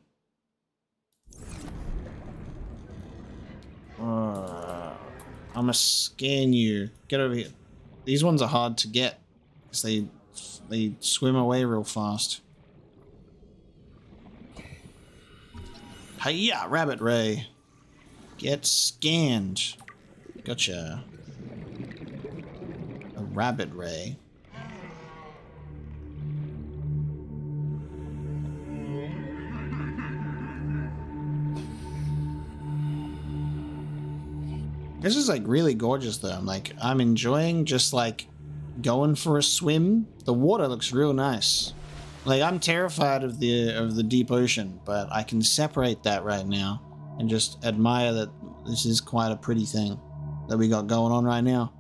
Uh, I'm gonna scan you. Get over here. These ones are hard to get because they they swim away real fast. Hiya, rabbit ray. Get scanned. Gotcha. A rabbit ray. This is like really gorgeous though. I'm like I'm enjoying just like going for a swim. The water looks real nice. Like I'm terrified of the of the deep ocean, but I can separate that right now and just admire that this is quite a pretty thing that we got going on right now.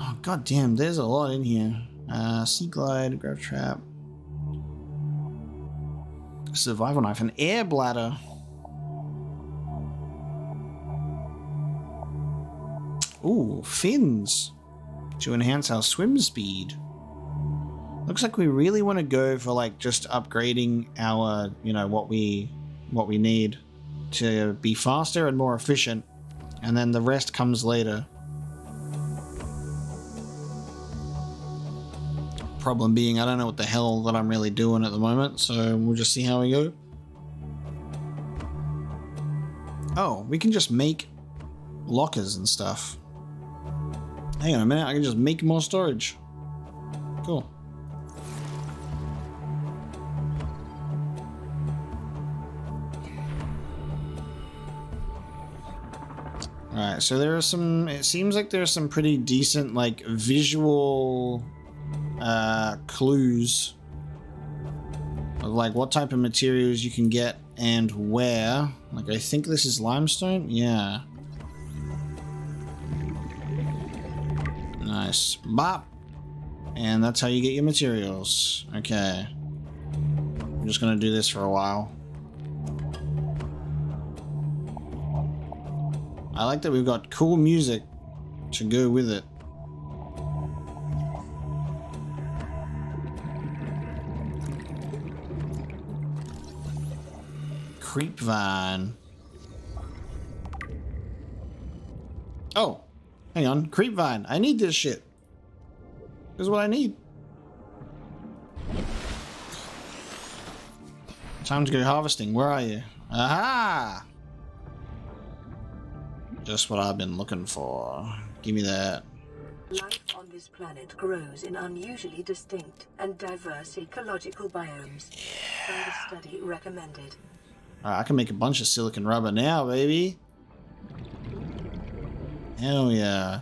Oh god damn, there's a lot in here. Uh sea glide, grav trap. Survival knife, an air bladder. Ooh, fins to enhance our swim speed. Looks like we really want to go for like just upgrading our, you know, what we what we need to be faster and more efficient, and then the rest comes later. Problem being, I don't know what the hell that I'm really doing at the moment, so we'll just see how we go. Oh, we can just make lockers and stuff. Hang on a minute, I can just make more storage. Cool. Alright, so there are some, it seems like there's some pretty decent, like, visual uh, clues of, like, what type of materials you can get and where. Like, I think this is limestone? Yeah. Nice. Bop! And that's how you get your materials. Okay. I'm just gonna do this for a while. I like that we've got cool music to go with it. Creepvine. Oh, hang on. Creepvine. I need this shit. This is what I need. Time to go harvesting. Where are you? Aha! Just what I've been looking for. Give me that. Life on this planet grows in unusually distinct and diverse ecological biomes. Further study recommended. Alright, I can make a bunch of silicon rubber now, baby. Hell yeah.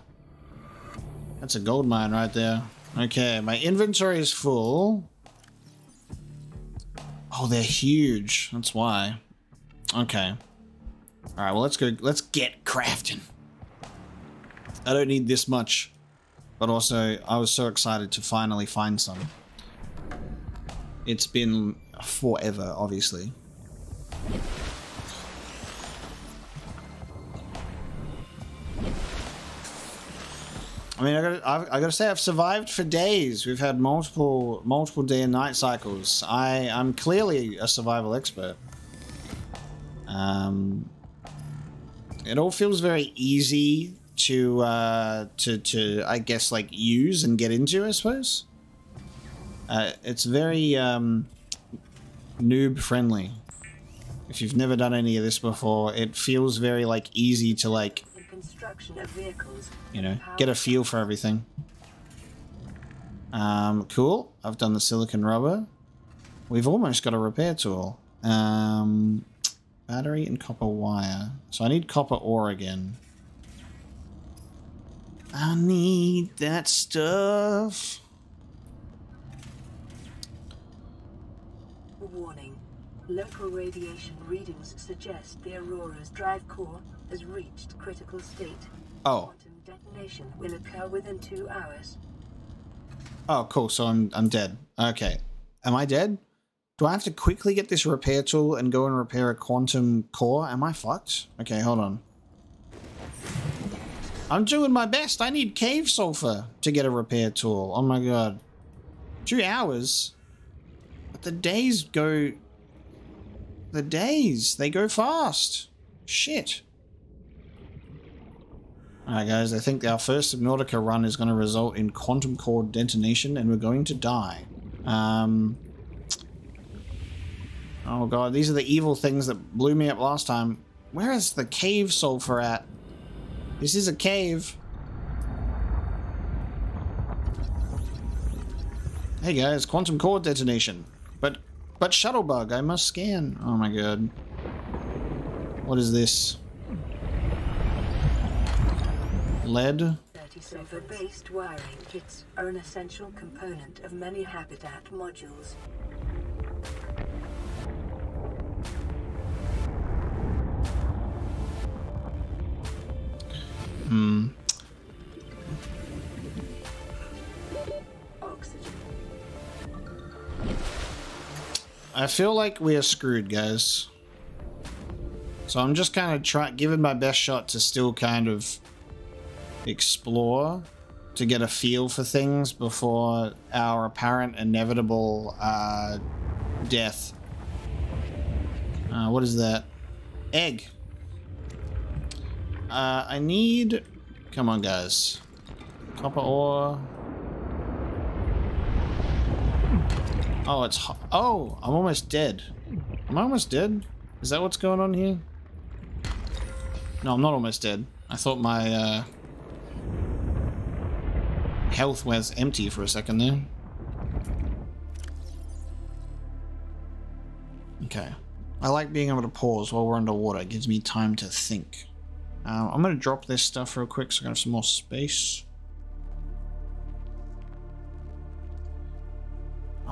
That's a gold mine right there. Okay, my inventory is full. Oh, they're huge. That's why. Okay. All right, well, let's go. Let's get crafting. I don't need this much, but also I was so excited to finally find some. It's been forever, obviously. I mean, I gotta, I, I gotta say, I've survived for days. We've had multiple, multiple day and night cycles. I, I'm clearly a survival expert. Um, it all feels very easy to uh, to to I guess like use and get into. I suppose uh, it's very um, noob friendly. If you've never done any of this before, it feels very like easy to like you know get a feel for everything. Um, cool. I've done the silicon rubber. We've almost got a repair tool. Um, Battery and copper wire. So I need copper ore again. I need that stuff. Warning. Local radiation readings suggest the Aurora's drive core has reached critical state. Oh. Quantum detonation will occur within two hours. Oh, cool. So I'm I'm dead. Okay. Am I dead? Do I have to quickly get this repair tool and go and repair a quantum core? Am I fucked? Okay, hold on. I'm doing my best. I need cave sulfur to get a repair tool. Oh my god. Two hours? But the days go... The days, they go fast. Shit. Alright guys, I think our first Subnautica run is going to result in quantum core detonation and we're going to die. Um... Oh god, these are the evil things that blew me up last time. Where is the cave sulfur at? This is a cave. Hey guys, quantum core detonation. But, shuttlebug, I must scan. Oh my god. What is this? Lead? Sulfur-based wiring kits are an essential component of many habitat modules. I feel like we are screwed, guys. So I'm just kind of trying, giving my best shot to still kind of explore to get a feel for things before our apparent inevitable uh, death. Uh, what is that? Egg. Uh, I need... Come on, guys. Copper ore. Oh, it's... Oh, I'm almost dead. Am I almost dead? Is that what's going on here? No, I'm not almost dead. I thought my, uh... Health was empty for a second there. Okay. I like being able to pause while we're underwater. It gives me time to think. Um, I'm going to drop this stuff real quick so I can have some more space.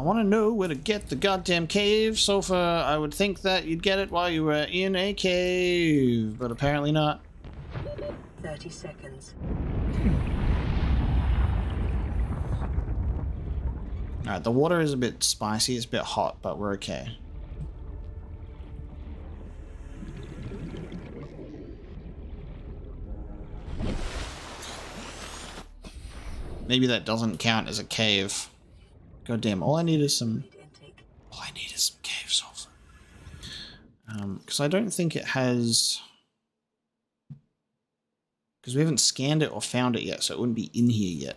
I want to know where to get the goddamn cave. So far, I would think that you'd get it while you were in a cave, but apparently not. 30 seconds. Alright, the water is a bit spicy, it's a bit hot, but we're okay. Maybe that doesn't count as a cave. God damn, all I need is some... All I need is some cave sulfur. Um, because I don't think it has... Because we haven't scanned it or found it yet, so it wouldn't be in here yet.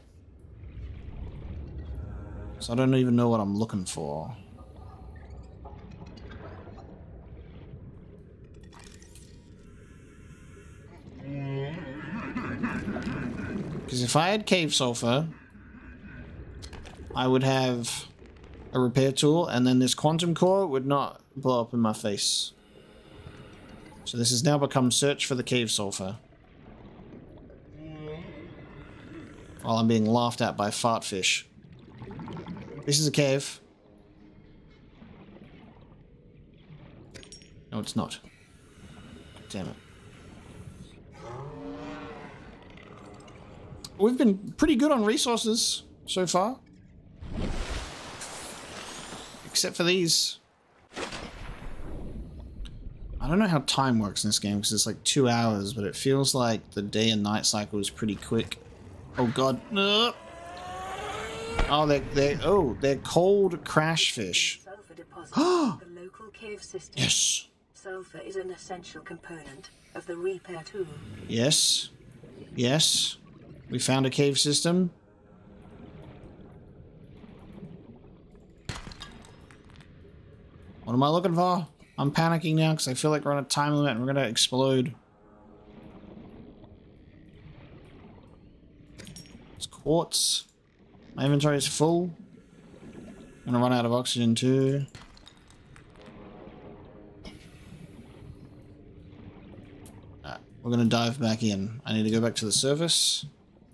So I don't even know what I'm looking for. [laughs] Because if I had cave sulfur, I would have a repair tool, and then this quantum core would not blow up in my face. So this has now become search for the cave sulfur. While I'm being laughed at by fartfish. This is a cave. No, it's not. Damn it. We've been pretty good on resources so far. Except for these. I don't know how time works in this game because it's like two hours, but it feels like the day and night cycle is pretty quick. Oh god. Oh, they're, they're, oh, they're cold crash fish. [gasps] Sulfur the local cave system. Yes. Sulfur is an essential component of the repair tool. Yes. Yes. We found a cave system. What am I looking for? I'm panicking now because I feel like we're on a time limit and we're going to explode. It's quartz. My inventory is full. I'm going to run out of oxygen too. Right, we're going to dive back in. I need to go back to the surface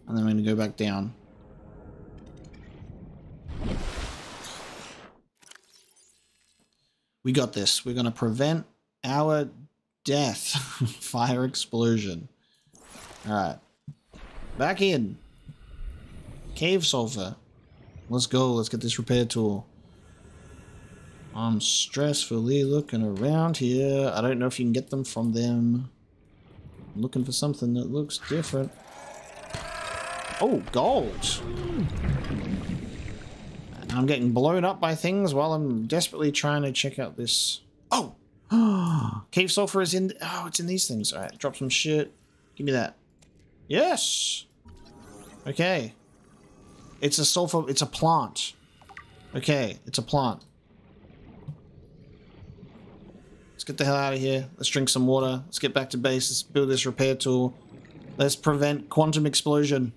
and then we're going to go back down. We got this. We're going to prevent our death. [laughs] Fire explosion. Alright. Back in. Cave sulfur. Let's go. Let's get this repair tool. I'm stressfully looking around here. I don't know if you can get them from them. I'm looking for something that looks different. Oh, gold. I'm getting blown up by things while I'm desperately trying to check out this. Oh! [gasps] Cave sulfur is in. Oh, it's in these things. Alright, drop some shit. Give me that. Yes! Okay. It's a sulfur. It's a plant. Okay, it's a plant. Let's get the hell out of here. Let's drink some water. Let's get back to base. Let's build this repair tool. Let's prevent quantum explosion.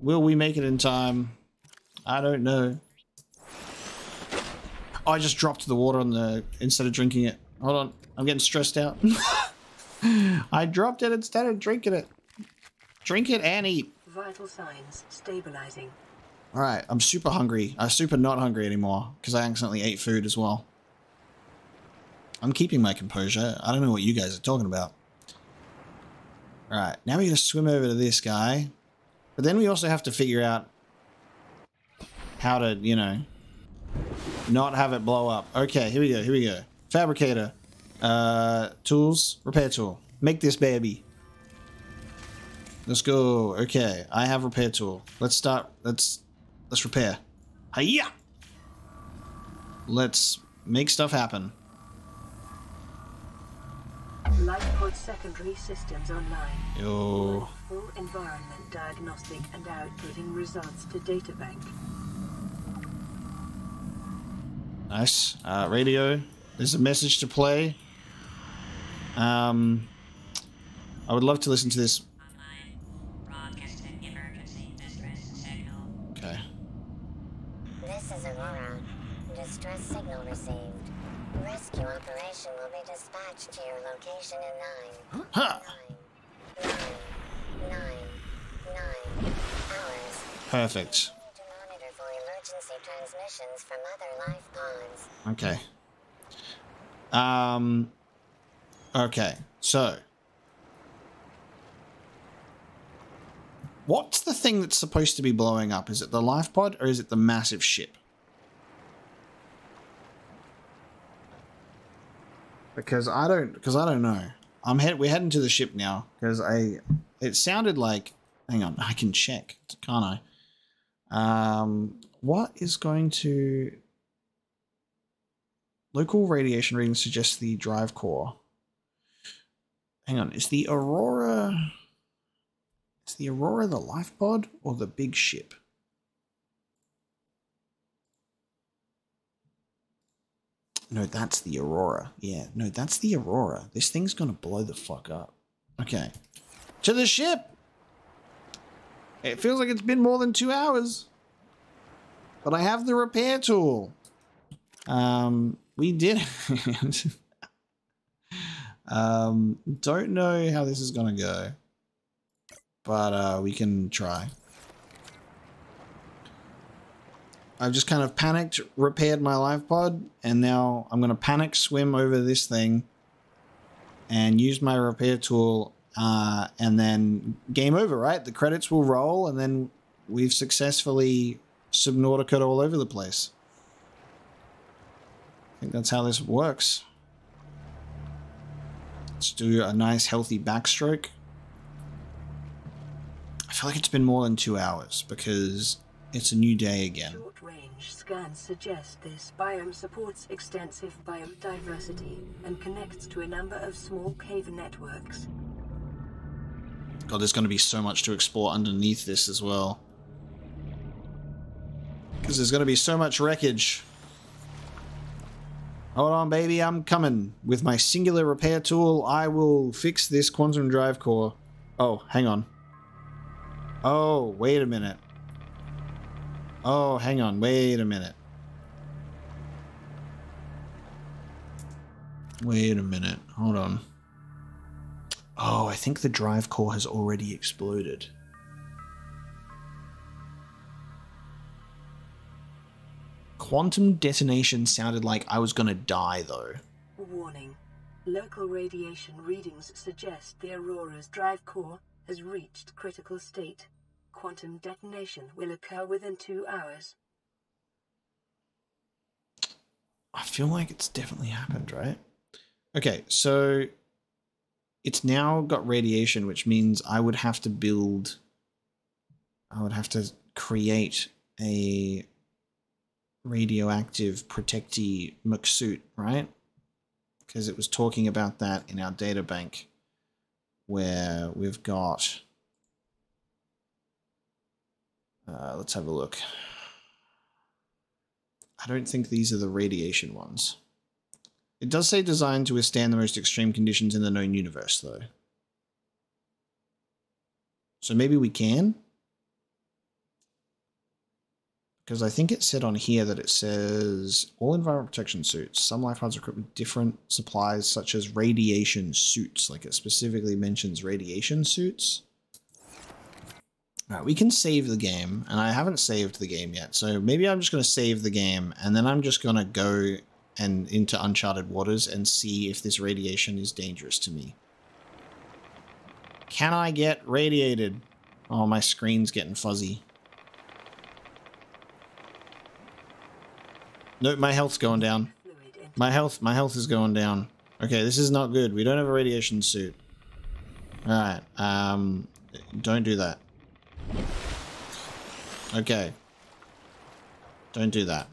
Will we make it in time? I don't know. I just dropped the water on the instead of drinking it. Hold on, I'm getting stressed out. [laughs] I dropped it instead of drinking it. Drink it and eat. Vital signs stabilizing. All right, I'm super hungry. I'm super not hungry anymore because I accidentally ate food as well. I'm keeping my composure. I don't know what you guys are talking about. All right, now we're gonna swim over to this guy, but then we also have to figure out how to, you know, not have it blow up. Okay, here we go, here we go. Fabricator. Uh, tools, repair tool. Make this baby. Let's go. Okay, I have repair tool. Let's start. Let's let's repair. Hiya! Let's make stuff happen. Lifepod secondary systems online. Yo. Full environment diagnostic and outputting results to databank. Nice. Uh, radio. There's a message to play. Um, I would love to listen to this. Online. Broadcasting emergency distress signal. Okay. This is Aurora. Distress signal received. Rescue operation will be dispatched to your location in nine, Huh. nine, nine, nine, nine hours. Perfect. Continue to monitor for emergency transmissions from other life pods. Okay. Um. Okay. So. What's the thing that's supposed to be blowing up? Is it the life pod or is it the massive ship? Because I don't. Because I don't know. I'm head. We're heading to the ship now. Because I. It sounded like. Hang on. I can check. Can't I? Um. What is going to? Local radiation readings suggest the drive core. Hang on, is the Aurora. Is the Aurora the life pod or the big ship? No, that's the Aurora. Yeah, no, that's the Aurora. This thing's gonna blow the fuck up. Okay. To the ship! It feels like it's been more than two hours. But I have the repair tool. Um, we did. [laughs] um, don't know how this is gonna go, but uh, we can try. I've just kind of panicked, repaired my life pod, and now I'm gonna panic swim over this thing and use my repair tool, uh, and then game over. Right, the credits will roll, and then we've successfully Subnautica all over the place. I think that's how this works. Let's do a nice healthy backstroke. I feel like it's been more than two hours because it's a new day again. Short range scans suggest this biome supports extensive biodiversity and connects to a number of small cave networks. God, there's going to be so much to explore underneath this as well. Because there's going to be so much wreckage. Hold on, baby, I'm coming. With my singular repair tool, I will fix this quantum drive core. Oh, hang on. Oh, wait a minute. Oh, hang on, wait a minute. Wait a minute, hold on. Oh, I think the drive core has already exploded. Quantum detonation sounded like I was gonna die though. Warning. Local radiation readings suggest the Aurora's drive core has reached critical state. Quantum detonation will occur within two hours. I feel like it's definitely happened, right? Okay, so it's now got radiation, which means I would have to build. I would have to create a radioactive protectee McSuit, right? Because it was talking about that in our data bank where we've got. Uh, let's have a look. I don't think these are the radiation ones. It does say designed to withstand the most extreme conditions in the known universe, though. So maybe we can? Because I think it said on here that it says all environment protection suits. Some life pods are equipped with different supplies, such as radiation suits. Like it specifically mentions radiation suits. Alright, we can save the game, and I haven't saved the game yet, so maybe I'm just going to save the game, and then I'm just going to go and into uncharted waters and see if this radiation is dangerous to me. Can I get radiated? Oh, my screen's getting fuzzy. Nope, my health's going down. My health, my health is going down. Okay, this is not good. We don't have a radiation suit. All right. Um, Don't do that. Okay. Don't do that.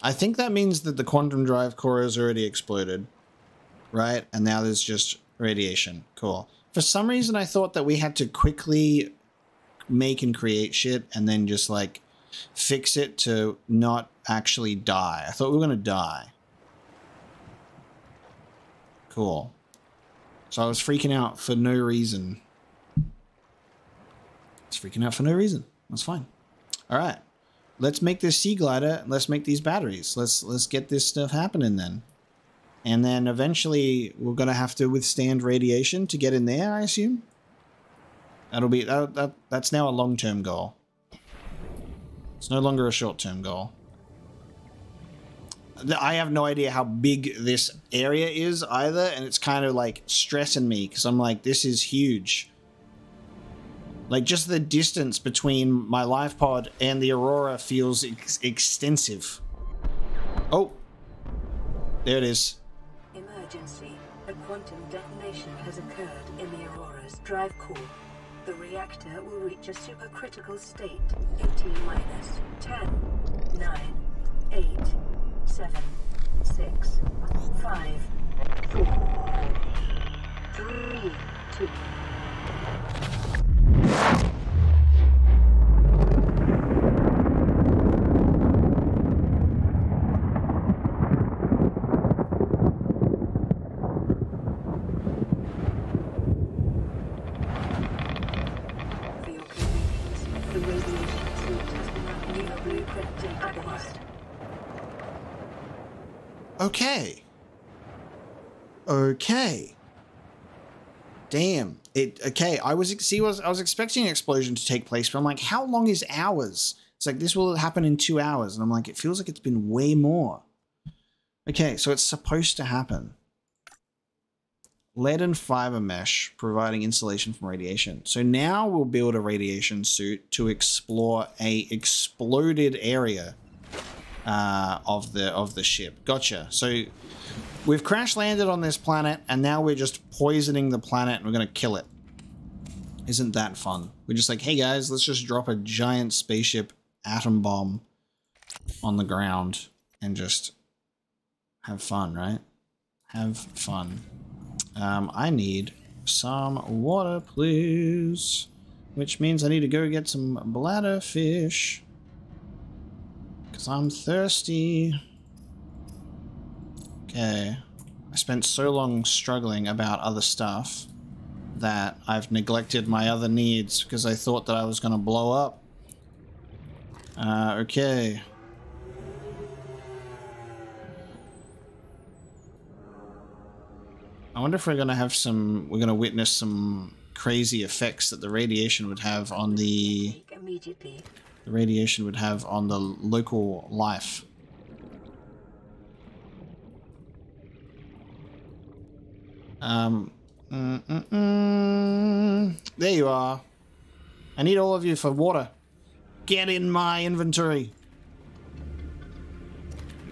I think that means that the quantum drive core has already exploded. Right? And now there's just radiation. Cool. For some reason, I thought that we had to quickly make and create shit and then just like fix it to not actually die. I thought we were going to die. Cool. So I was freaking out for no reason. It's freaking out for no reason. That's fine. All right. Let's make this sea glider. Let's make these batteries. Let's let's get this stuff happening then. And then eventually we're going to have to withstand radiation to get in there, I assume. That'll be that, that that's now a long-term goal. It's no longer a short-term goal. I have no idea how big this area is either, and it's kind of like stressing me because I'm like, this is huge. Like just the distance between my life pod and the Aurora feels ex extensive. Oh, there it is. Emergency. A quantum detonation has occurred in the Aurora's drive core. The reactor will reach a supercritical state in T minus 10, 9, 8, 7, 6, 5, 4, 3, 2. Okay. Okay. Damn. It okay. I was see was I was expecting an explosion to take place, but I'm like, how long is hours? It's like this will happen in two hours, and I'm like, it feels like it's been way more. Okay, so it's supposed to happen. Lead and fiber mesh providing insulation from radiation. So now we'll build a radiation suit to explore a exploded area uh, of the of the ship. Gotcha. So we've crash landed on this planet, and now we're just poisoning the planet, and we're gonna kill it. Isn't that fun? We're just like, hey guys, let's just drop a giant spaceship atom bomb on the ground and just have fun, right? Have fun. Um, I need some water, please. Which means I need to go get some bladder fish. Because I'm thirsty. Okay. I spent so long struggling about other stuff that I've neglected my other needs because I thought that I was going to blow up. Uh, okay. I wonder if we're going to have some... We're going to witness some crazy effects that the radiation would have on the... Immediately. The radiation would have on the local life. Um, mm, mm, mm. there you are. I need all of you for water. Get in my inventory.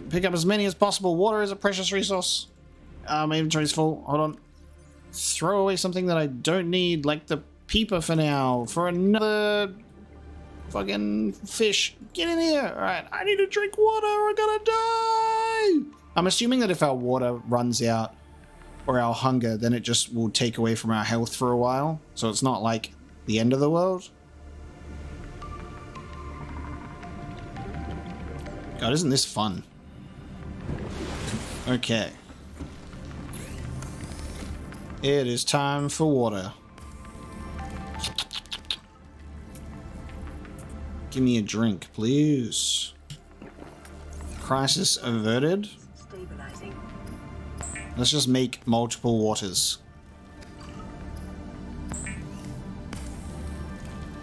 Pick up as many as possible. Water is a precious resource. Uh, my inventory's full. Hold on. Throw away something that I don't need, like the peeper for now, for another fucking fish. Get in here. All right, I need to drink water. Or I'm gonna die. I'm assuming that if our water runs out or our hunger, then it just will take away from our health for a while. So it's not like the end of the world. God, isn't this fun? Okay. It is time for water. Give me a drink, please. Crisis averted. Let's just make multiple waters.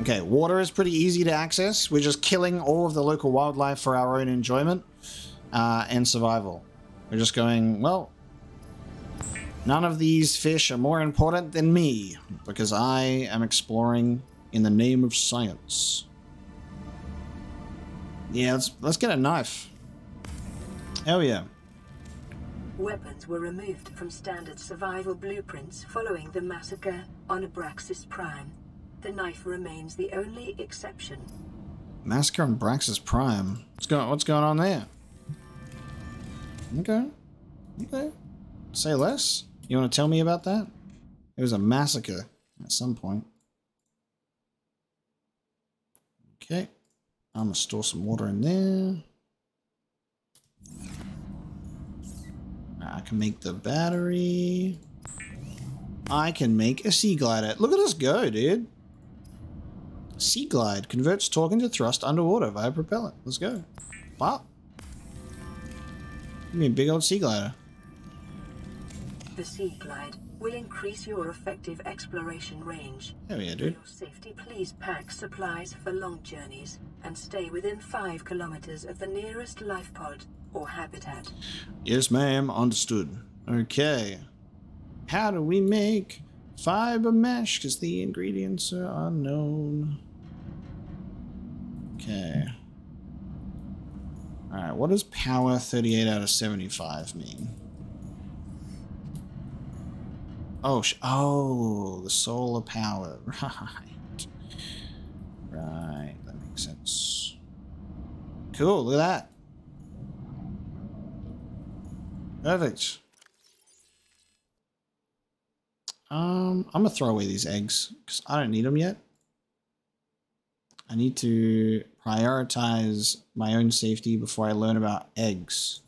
Okay, water is pretty easy to access. We're just killing all of the local wildlife for our own enjoyment uh, and survival. We're just going, well, none of these fish are more important than me because I am exploring in the name of science. Yeah, let's, let's get a knife. Hell yeah. Weapons were removed from standard survival blueprints following the massacre on Obraxis Prime. The knife remains the only exception. Massacre on Braxis Prime. What's going what's going on there? Okay. Okay. Say less? You want to tell me about that? It was a massacre at some point. Okay. I'm gonna store some water in there. I can make the battery. I can make a sea glider. Look at us go, dude. Sea glide converts torque into thrust underwater via propellant. Let's go. Wow. Give me a big old sea glider. The Sea Glide will increase your effective exploration range. There we go, For your safety, please pack supplies for long journeys and stay within five kilometers of the nearest life pod or habitat. Yes, ma'am. Understood. Okay. How do we make fiber mesh? Because the ingredients are unknown. Okay. Alright, what does power 38 out of 75 mean? Oh, oh, the solar power. [laughs] Right. Right, that makes sense. Cool, look at that. Perfect. Um, I'm gonna throw away these eggs because I don't need them yet. I need to prioritize my own safety before I learn about eggs.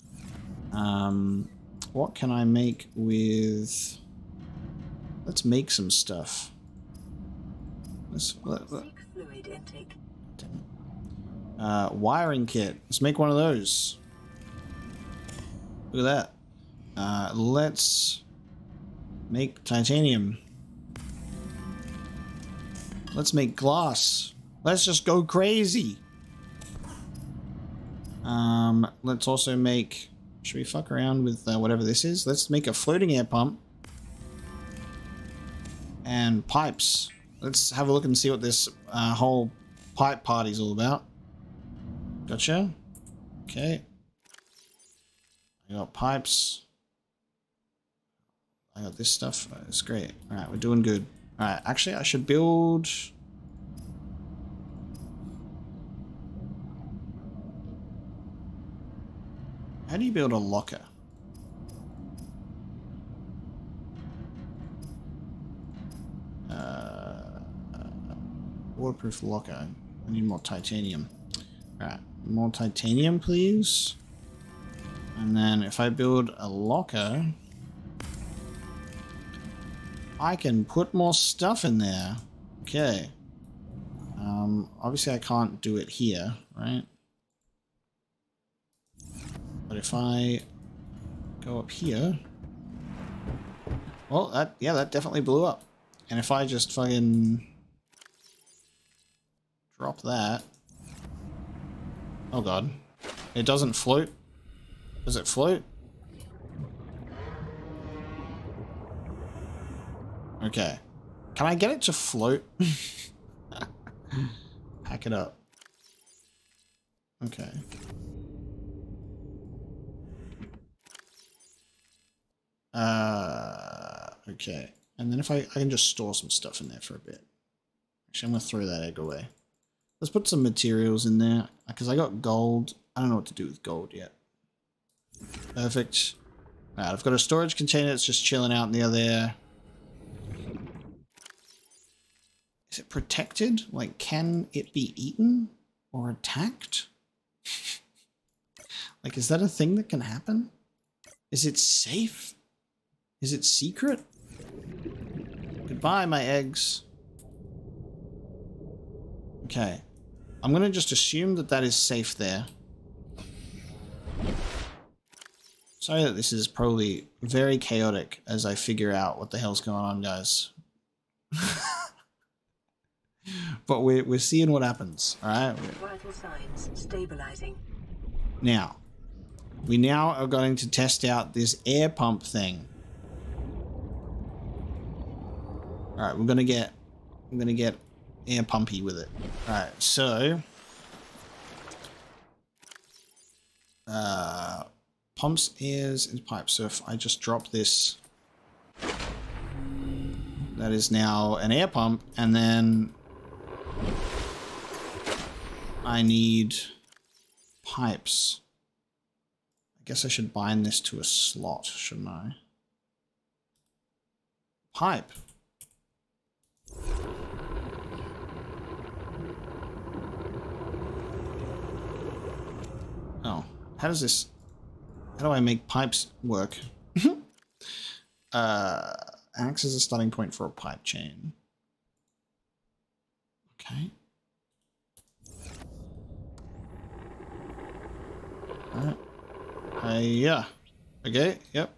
Um, what can I make with? Let's make some stuff. Let's, let, let- fluid intake. uh, wiring kit. Let's make one of those. Look at that. Uh, let's make titanium. Let's make glass. Let's just go crazy. Um, let's also make. Should we fuck around with uh, whatever this is? Let's make a floating air pump and pipes. Let's have a look and see what this uh, whole pipe party's all about. Gotcha. Okay. I got pipes. I got this stuff. Uh, It's great. Alright, we're doing good. Alright, actually I should build... How do you build a locker? Uh, waterproof locker. I need more titanium. Alright, more titanium, please. And then if I build a locker, I can put more stuff in there. Okay. Um, obviously I can't do it here, right? But if I go up here... Well, that, yeah, that definitely blew up. And if I just fucking drop that... Oh god. It doesn't float? Does it float? Okay. Can I get it to float? [laughs] Pack it up. Okay. Uh, okay. And then if I, I can just store some stuff in there for a bit. Actually, I'm going to throw that egg away. Let's put some materials in there, because I got gold. I don't know what to do with gold yet. Perfect. Alright, I've got a storage container that's just chilling out in the there. Is it protected? Like, can it be eaten or attacked? [laughs] like, is that a thing that can happen? Is it safe? Is it secret? Goodbye, my eggs. Okay. I'm going to just assume that that is safe there. Sorry that this is probably very chaotic as I figure out what the hell's going on, guys. [laughs] but we're, we're seeing what happens, alright? Vital signs stabilizing. Now, we now are going to test out this air pump thing. Alright, we're gonna get I'm gonna get air pumpy with it. Alright, so uh pumps airs and pipes. So if I just drop this that is now an air pump and then I need pipes. I guess I should bind this to a slot, shouldn't I? Pipe. Oh, how does this... How do I make pipes work? [laughs] uh, acts as a starting point for a pipe chain. Okay. Alright. Uh, yeah. Okay, yep.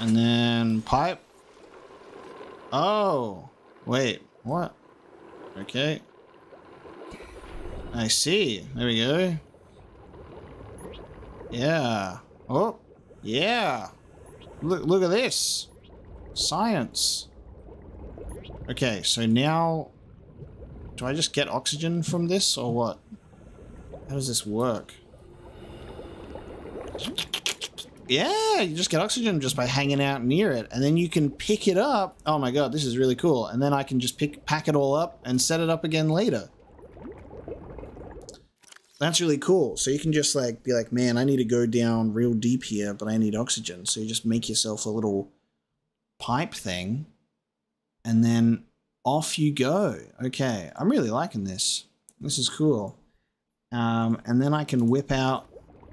And then pipe. Oh, wait, what? Okay. I see. There we go. Yeah. Oh, yeah. Look, look at this. Science. Okay, so now... Do I just get oxygen from this, or what? How does this work? Yeah, you just get oxygen just by hanging out near it, and then you can pick it up. Oh my god, this is really cool. And then I can just pick pack it all up and set it up again later. That's really cool. So you can just like be like, man, I need to go down real deep here, but I need oxygen. So you just make yourself a little pipe thing, and then off you go. Okay, I'm really liking this. This is cool. Um, and then I can whip out,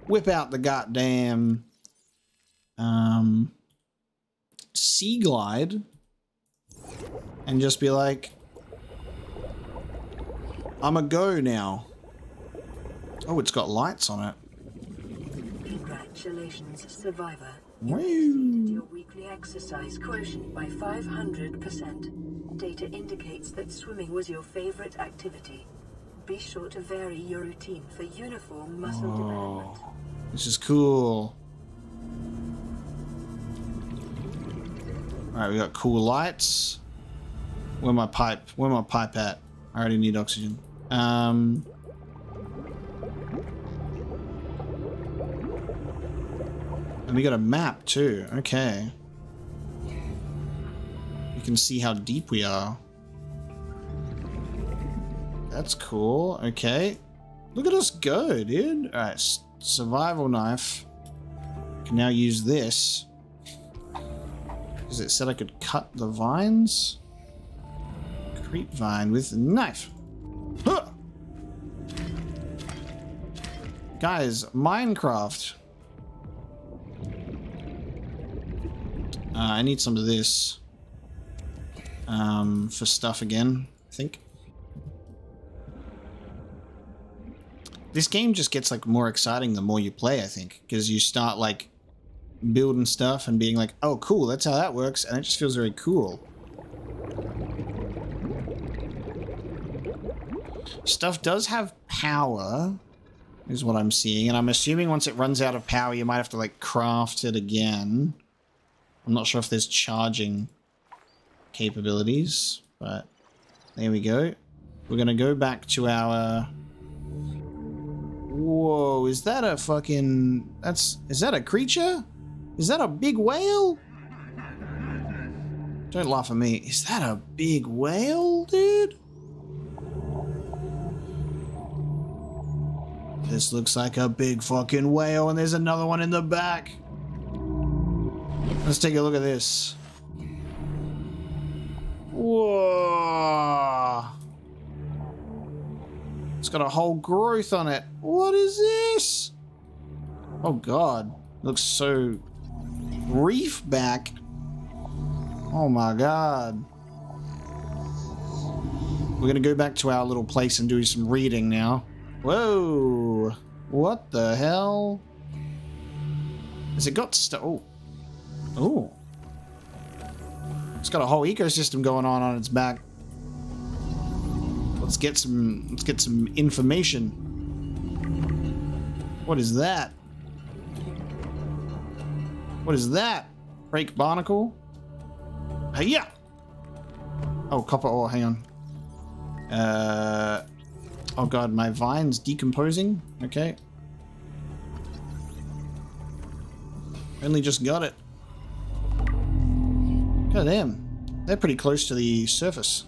whip out the goddamn um, sea glide, and just be like, I'm a go now. Oh, it's got lights on it. Congratulations, survivor. Exceeded your weekly exercise quotient by 500%. Data indicates that swimming was your favorite activity. Be sure to vary your routine for uniform muscle development. Oh, this is cool. All right, we got cool lights. Where my pipe? Where my pipe at? I already need oxygen. Um. And we got a map too. Okay. You can see how deep we are. That's cool. Okay. Look at us go, dude. Alright, survival knife. Can now use this. Because it said I could cut the vines. Creep vine with knife. Huh! Guys, Minecraft. Uh, I need some of this. Um, for stuff again, I think. This game just gets like more exciting the more you play, I think, because you start like building stuff and being like, oh cool, that's how that works, and it just feels very cool. Stuff does have power, is what I'm seeing, and I'm assuming once it runs out of power, you might have to like craft it again. I'm not sure if there's charging capabilities, but there we go. We're gonna go back to our... Whoa, is that a fucking... That's... Is that a creature? Is that a big whale? Don't laugh at me. Is that a big whale, dude? This looks like a big fucking whale, and there's another one in the back. Let's take a look at this. Whoa. It's got a whole growth on it. What is this? Oh god. Looks so reef back. Oh my god. We're gonna go back to our little place and do some reading now. Whoa! What the hell? Has it got st- oh. Oh. It's got a whole ecosystem going on on its back. Let's get some, let's get some information. What is that? What is that? Break barnacle? Hey, yeah. Oh, copper ore, hang on. Uh, oh god, my vine's decomposing. Okay. Only just got it. God damn. They're pretty close to the surface.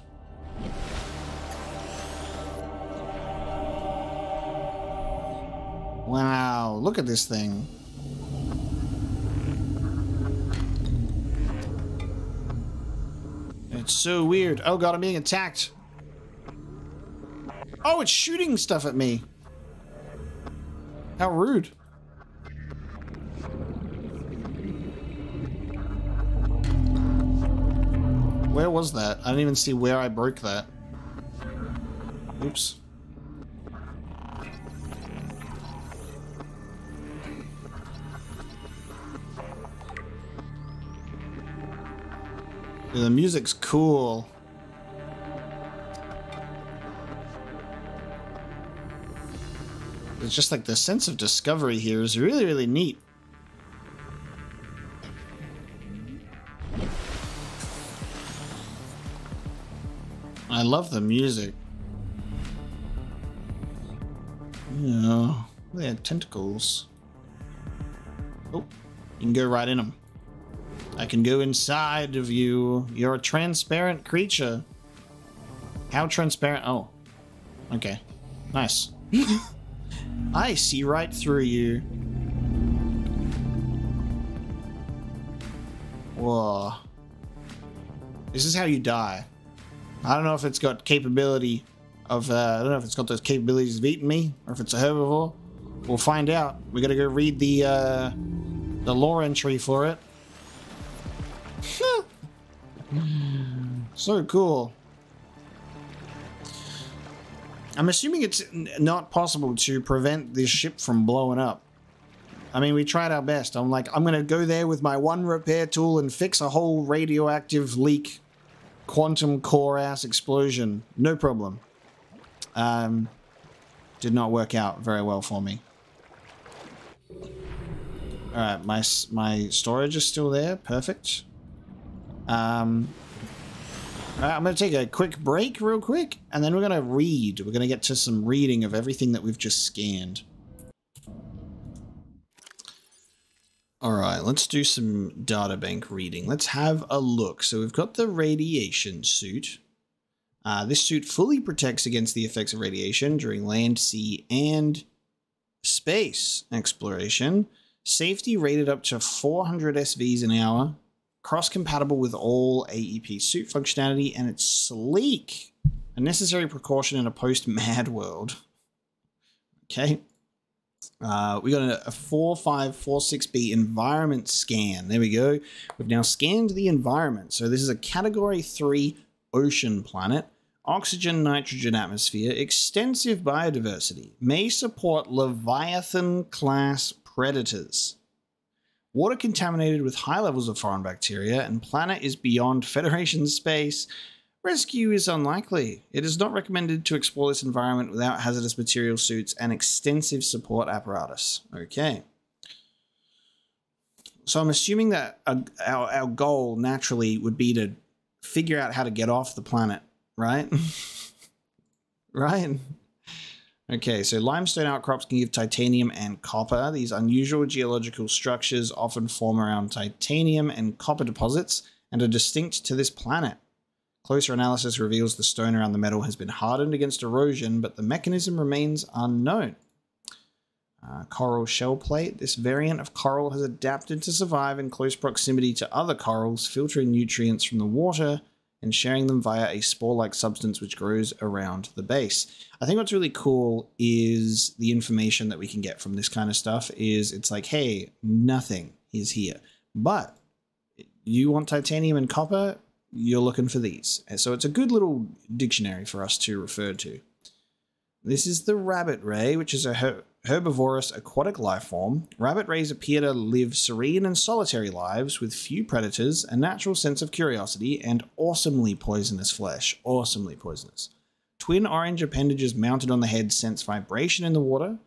Wow, look at this thing. It's so weird. Oh god, I'm being attacked. Oh, it's shooting stuff at me. How rude. Where was that? I didn't even see where I broke that. Oops. The music's cool. It's just like the sense of discovery here is really, really neat. I love the music. Yeah, they had tentacles. Oh, you can go right in them. I can go inside of you. You're a transparent creature. How transparent? Oh, okay. Nice. [laughs] I see right through you. Whoa. This is how you die. I don't know if it's got capability of, uh, I don't know if it's got those capabilities of eating me, or if it's a herbivore. We'll find out. We gotta go read the, uh, the lore entry for it. So cool. I'm assuming it's not possible to prevent this ship from blowing up. I mean, we tried our best. I'm like, I'm going to go there with my one repair tool and fix a whole radioactive leak, quantum core ass explosion. No problem. Um, did not work out very well for me. All right, my my storage is still there. Perfect. Um, right, I'm going to take a quick break, real quick, and then we're going to read. We're going to get to some reading of everything that we've just scanned. All right, let's do some databank reading. Let's have a look. So we've got the radiation suit. Uh, this suit fully protects against the effects of radiation during land, sea, and space exploration. Safety rated up to 400 SVs an hour. Cross compatible with all AEP suit functionality, and it's sleek. A necessary precaution in a post mad world. Okay. Uh, we got a, a 4546B environment scan. There we go. We've now scanned the environment. So this is a category 3 ocean planet. Oxygen, nitrogen atmosphere, extensive biodiversity, may support Leviathan class predators. Water contaminated with high levels of foreign bacteria, and planet is beyond [laughs] Federation space. Rescue is unlikely. It is not recommended to explore this environment without hazardous material suits and extensive support apparatus. Okay. So I'm assuming that our, our goal naturally would be to figure out how to get off the planet, right? [laughs] right? Okay, so limestone outcrops can give titanium and copper. These unusual geological structures often form around titanium and copper deposits and are distinct to this planet. Closer analysis reveals the stone around the metal has been hardened against erosion, but the mechanism remains unknown. Uh, coral shell plate. This variant of coral has adapted to survive in close proximity to other corals, filtering nutrients from the water and sharing them via a spore like substance which grows around the base. I think what's really cool is the information that we can get from this kind of stuff is it's like, hey, nothing is here. But you want titanium and copper, you're looking for these. And so it's a good little dictionary for us to refer to. This is the rabbit ray, which is a herbivorous aquatic life form. Rabbit rays appear to live serene and solitary lives with few predators, a natural sense of curiosity, and awesomely poisonous flesh. Awesomely poisonous. Twin orange appendages mounted on the head sense vibration in the water.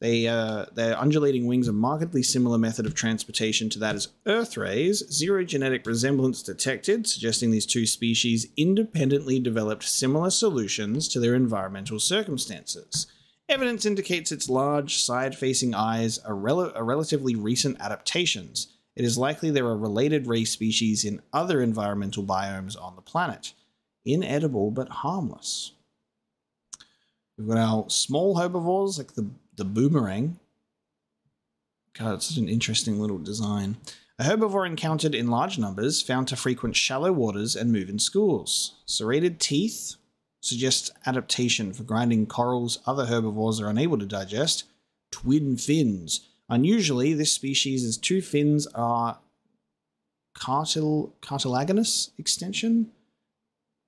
They, uh, their undulating wings are markedly similar method of transportation to that as Earth rays. Zero genetic resemblance detected, suggesting these two species independently developed similar solutions to their environmental circumstances. Evidence indicates its large, side-facing eyes are, rel- are relatively recent adaptations. It is likely there are related ray species in other environmental biomes on the planet. Inedible but harmless. We've got our small herbivores like the, the boomerang, God, it's such an interesting little design. A herbivore encountered in large numbers, found to frequent shallow waters and move in schools. Serrated teeth suggests adaptation for grinding corals other herbivores are unable to digest. Twin fins. Unusually, this species' two fins are cartil- cartilaginous extension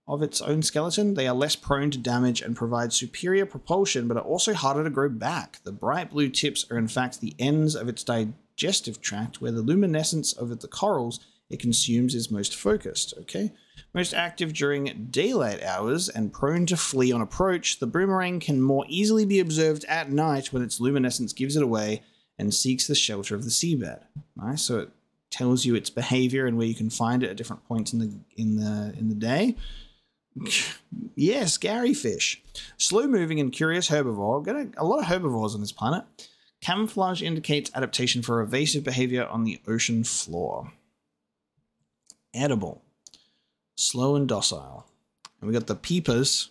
of its own skeleton. They are less prone to damage and provide superior propulsion, but are also harder to grow back. The bright blue tips are, in fact, the ends of its digestive tract, where the luminescence of the corals it consumes is most focused. Okay. Most active during daylight hours and prone to flee on approach, the boomerang can more easily be observed at night when its luminescence gives it away and seeks the shelter of the seabed. Nice. So it tells you its behavior and where you can find it at different points in the in the in the day. [laughs] yes, Garryfish. Slow moving and curious herbivore. Got a, a lot of herbivores on this planet. Camouflage indicates adaptation for evasive behavior on the ocean floor. Edible. Slow and docile. And we got the peepers,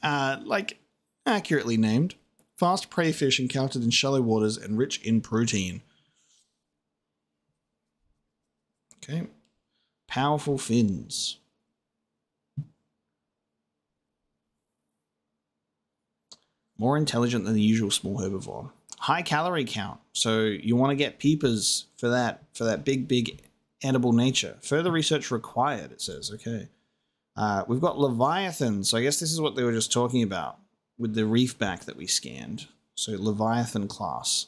uh, like accurately named. Fast prey fish encountered in shallow waters and rich in protein. Okay. Powerful fins. More intelligent than the usual small herbivore. High calorie count. So you want to get peepers for that for that big big edible nature. Further research required, it says. Okay. Uh, we've got Leviathan. So I guess this is what they were just talking about with the reef back that we scanned. So Leviathan class.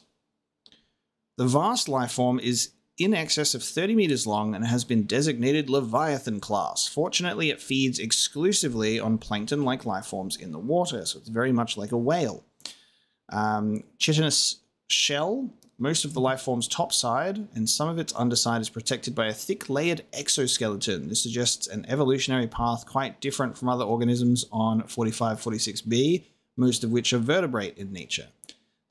The vast life form is in excess of 30 meters long and has been designated Leviathan class. Fortunately, it feeds exclusively on plankton like life forms in the water, so it's very much like a whale. Um, chitinous shell, most of the life form's top side and some of its underside is protected by a thick layered exoskeleton. This suggests an evolutionary path quite different from other organisms on 4546b, most of which are vertebrate in nature.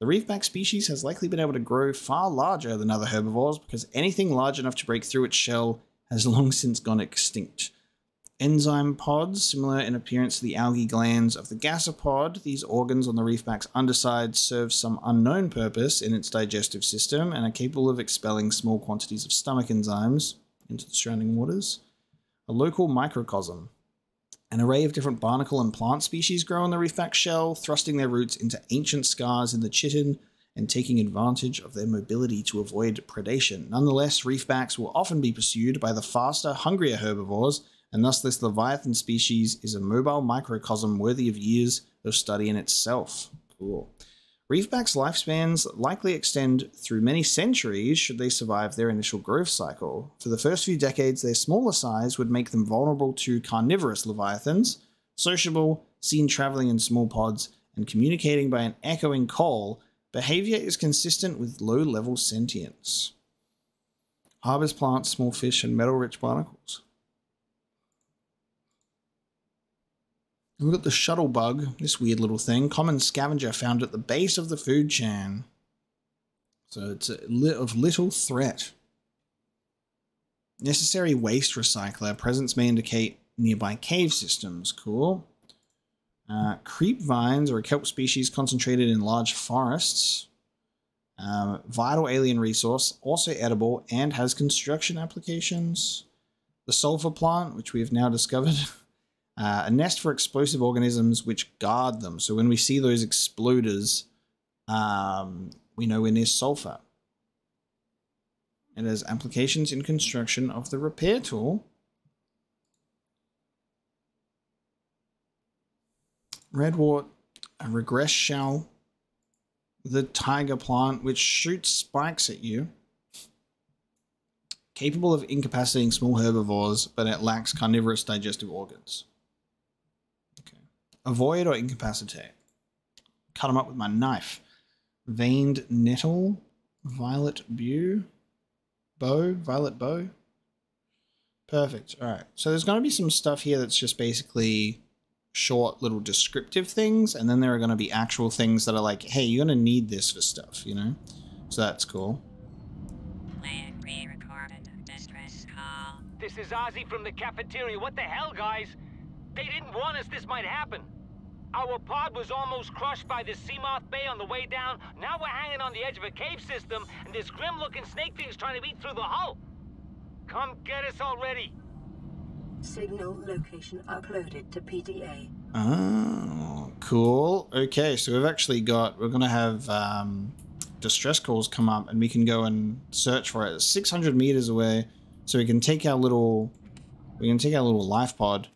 The reefback species has likely been able to grow far larger than other herbivores because anything large enough to break through its shell has [laughs] long since gone extinct. Enzyme pods, similar in appearance to the algae glands of the gasopod, these organs on the reefback's underside serve some unknown purpose in its digestive system and are capable of expelling small quantities of stomach enzymes into the surrounding waters. A local microcosm. An array of different barnacle and plant species grow on the reefback shell, thrusting their roots into ancient scars in the chitin and taking advantage of their mobility to avoid predation. Nonetheless, reefbacks will often be pursued by the faster, hungrier herbivores, and thus this leviathan species is a mobile microcosm worthy of years of study in itself. Cool. Reefbacks' lifespans likely extend through many centuries should they survive their initial growth cycle. For the first few decades, their smaller size would make them vulnerable to carnivorous leviathans, sociable, seen traveling in small pods, and communicating by an echoing call. Behavior is consistent with low level sentience. Harbors plants, small fish, and metal rich barnacles. We've got the shuttle bug, this weird little thing, common scavenger found at the base of the food chain. So it's a li- of little threat. Necessary waste recycler. Presence may indicate nearby cave systems. Cool. Uh, creep vines are a kelp species concentrated in large forests. Um, vital alien resource, also edible and has construction applications. The sulfur plant, which we have now discovered. [laughs] Uh, a nest for explosive organisms which guard them. So when we see those exploders, um, we know we're near sulfur. It has applications in construction of the repair tool. Redwort, a regress shell, the tiger plant, which shoots spikes at you. Capable of incapacitating small herbivores, but it lacks carnivorous digestive organs. Avoid or incapacitate. Cut them up with my knife. Veined nettle, violet bew, bow, violet bow. Perfect. All right. So there's going to be some stuff here that's just basically short little descriptive things, and then there are going to be actual things that are like, hey, you're going to need this for stuff, you know? So that's cool. This is Ozzy from the cafeteria. What the hell, guys? They didn't want us this might happen. Our pod was almost crushed by the Seamoth Bay on the way down. Now we're hanging on the edge of a cave system, and this grim-looking snake thing's trying to eat through the hull. Come get us already. Signal location uploaded to PDA. Oh, cool. Okay, so we've actually got, we're going to have um, distress calls come up and we can go and search for it. It's 600 meters away, so we can take our little, we can take our little life pod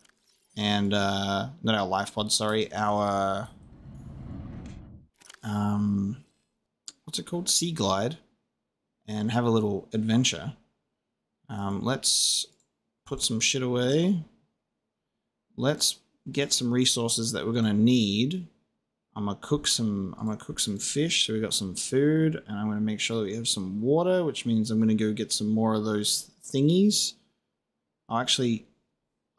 and, uh, not our life pod, sorry, our, um, what's it called? Sea Glide and have a little adventure. Um, let's put some shit away. Let's get some resources that we're gonna need. I'm gonna cook some. I'm gonna cook some fish. So we got some food, and I'm gonna make sure that we have some water, which means I'm gonna go get some more of those thingies. Oh, actually,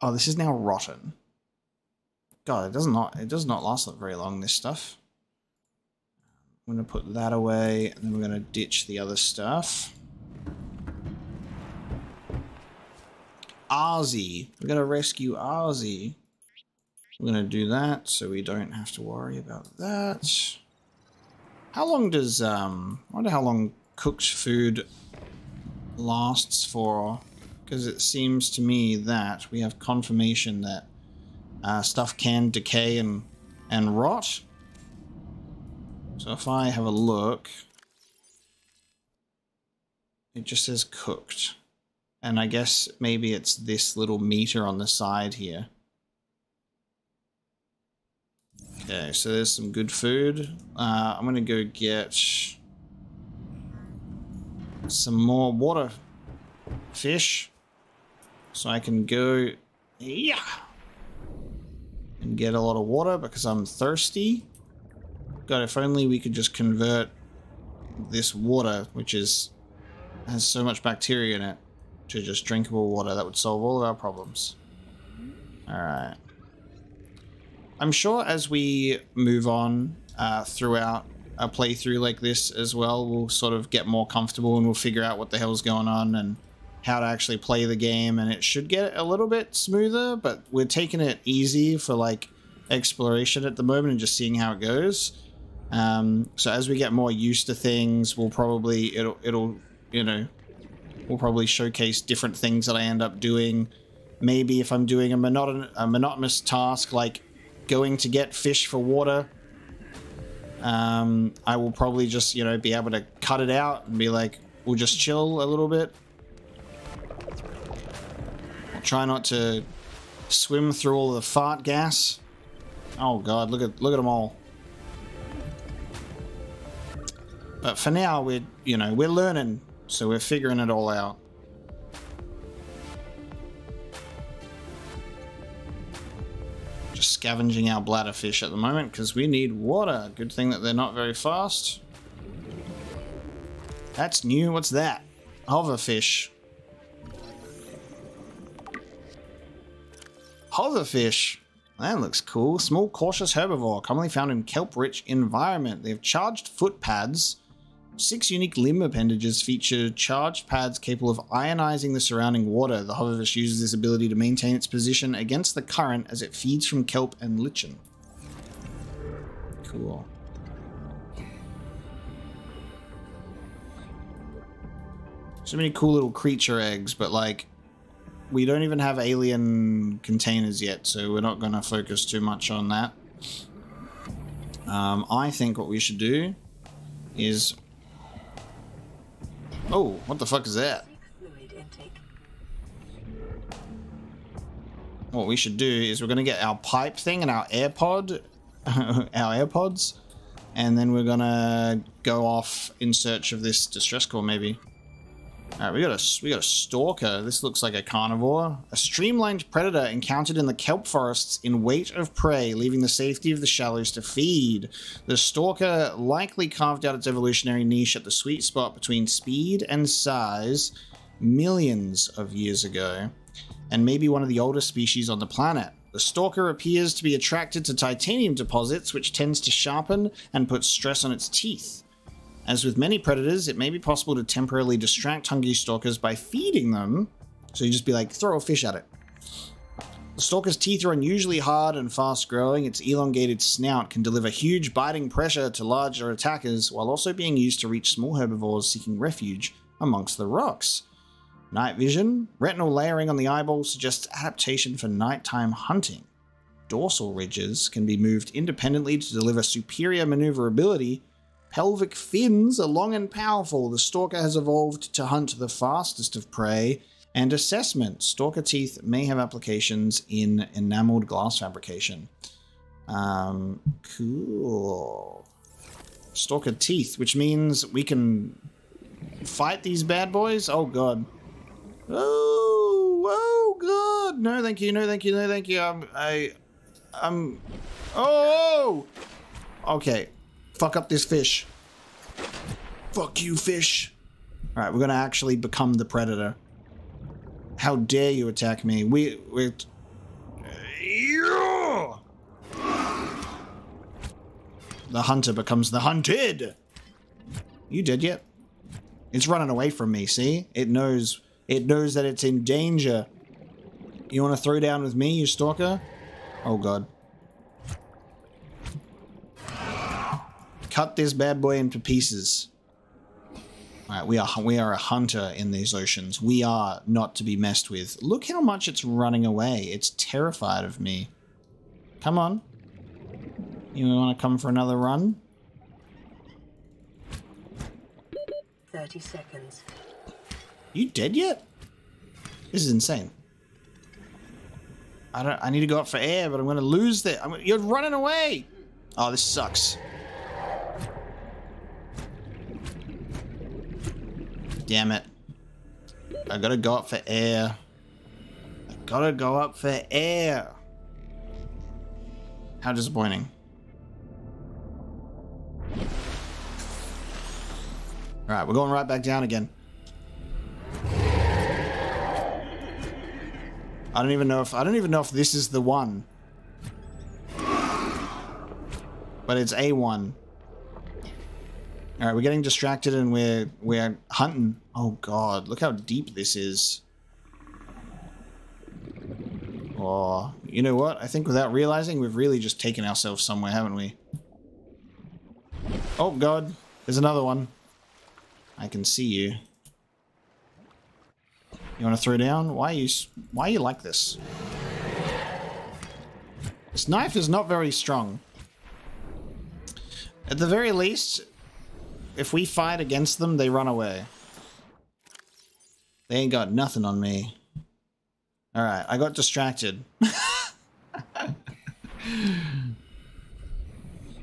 oh, this is now rotten. God, it does not. It does not last very long. This stuff. I'm gonna put that away, and then we're gonna ditch the other stuff. Ozzy. We're gonna rescue Ozzy. We're gonna do that so we don't have to worry about that. How long does um I wonder how long cooked food lasts for because it seems to me that we have confirmation that uh, stuff can decay and and rot. So if I have a look, it just says cooked. And I guess maybe it's this little meter on the side here. Okay, so there's some good food. Uh, I'm gonna go get some more water fish so I can go yeah and get a lot of water because I'm thirsty. God, if only we could just convert this water, which is has so much bacteria in it, to just drinkable water. That would solve all of our problems. Alright. I'm sure as we move on uh, throughout a playthrough like this as well, we'll sort of get more comfortable and we'll figure out what the hell's going on and how to actually play the game. And it should get a little bit smoother, but we're taking it easy for like exploration at the moment and just seeing how it goes. Um, so as we get more used to things, we'll probably, it'll, it'll, you know, we'll probably showcase different things that I end up doing. Maybe if I'm doing a, monoton a monotonous task like going to get fish for water, um, I will probably just, you know, be able to cut it out and be like, we'll just chill a little bit. Try not to swim through all the fart gas. Oh god, look at look at them all. But for now, we're, you know, we're learning so we're figuring it all out. Just scavenging our bladderfish at the moment because we need water. Good thing that they're not very fast. That's new. What's that? Hoverfish. Hoverfish. That looks cool. Small cautious herbivore, commonly found in kelp-rich environment. They have charged foot pads Six unique limb appendages feature charged pads capable of ionizing the surrounding water. The hoverfish uses this ability to maintain its position against the current as it feeds from kelp and lichen. Cool. So many cool little creature eggs, but like, we don't even have alien containers yet, so we're not going to focus too much on that. Um, I think what we should do is Oh, what the fuck is that? What we should do is we're going to get our pipe thing and our AirPod, [laughs] our AirPods, and then we're going to go off in search of this distress call maybe. All right, we got a we got a stalker. This looks like a carnivore. A streamlined predator encountered in the kelp forests in weight of prey, leaving the safety of the shallows to feed. The stalker likely carved out its evolutionary niche at the sweet spot between speed and size millions of years ago, and maybe one of the oldest species on the planet. The stalker appears to be attracted to titanium deposits, which tends to sharpen and put stress on its teeth. As with many predators, it may be possible to temporarily distract hungry stalkers by feeding them. So you just be like, throw a fish at it. The stalker's teeth are unusually hard and fast growing. Its elongated snout can deliver huge biting pressure to larger attackers while also being used to reach small herbivores seeking refuge amongst the rocks. Night vision, retinal layering on the eyeball suggests adaptation for nighttime hunting. Dorsal ridges can be moved independently to deliver superior maneuverability. Pelvic fins are long and powerful. The stalker has evolved to hunt the fastest of prey. And assessment stalker teeth may have applications in enameled glass fabrication. Um, cool. Stalker teeth, which means we can fight these bad boys. Oh god. Oh, oh god. No, thank you. No, thank you. No, thank you. I'm, I, I'm, oh. Okay. Fuck up this fish. Fuck you, fish. All right, we're gonna actually become the predator. How dare you attack me? We we. The hunter becomes the hunted. You did yet? It's running away from me. See, it knows. It knows that it's in danger. You want to throw down with me, you stalker? Oh god. Cut this bad boy into pieces. Alright, we are we are a hunter in these oceans. We are not to be messed with. Look how much it's running away. It's terrified of me. Come on. You want to come for another run? 30 seconds. You dead yet? This is insane. I don't. I need to go up for air, but I'm going to lose that. You're running away. Oh, this sucks. Damn it. I gotta go up for air. I gotta go up for air. How disappointing. Alright, we're going right back down again. I don't even know if I don't even know if this is the one. But it's A1. Alright, we're getting distracted and we're we're hunting. Oh god, look how deep this is. Oh, you know what? I think without realizing, we've really just taken ourselves somewhere, haven't we? Oh god, there's another one. I can see you. You want to throw down? Why you why are you like this? This knife is not very strong. At the very least, if we fight against them, they run away. They ain't got nothing on me. Alright, I got distracted. [laughs]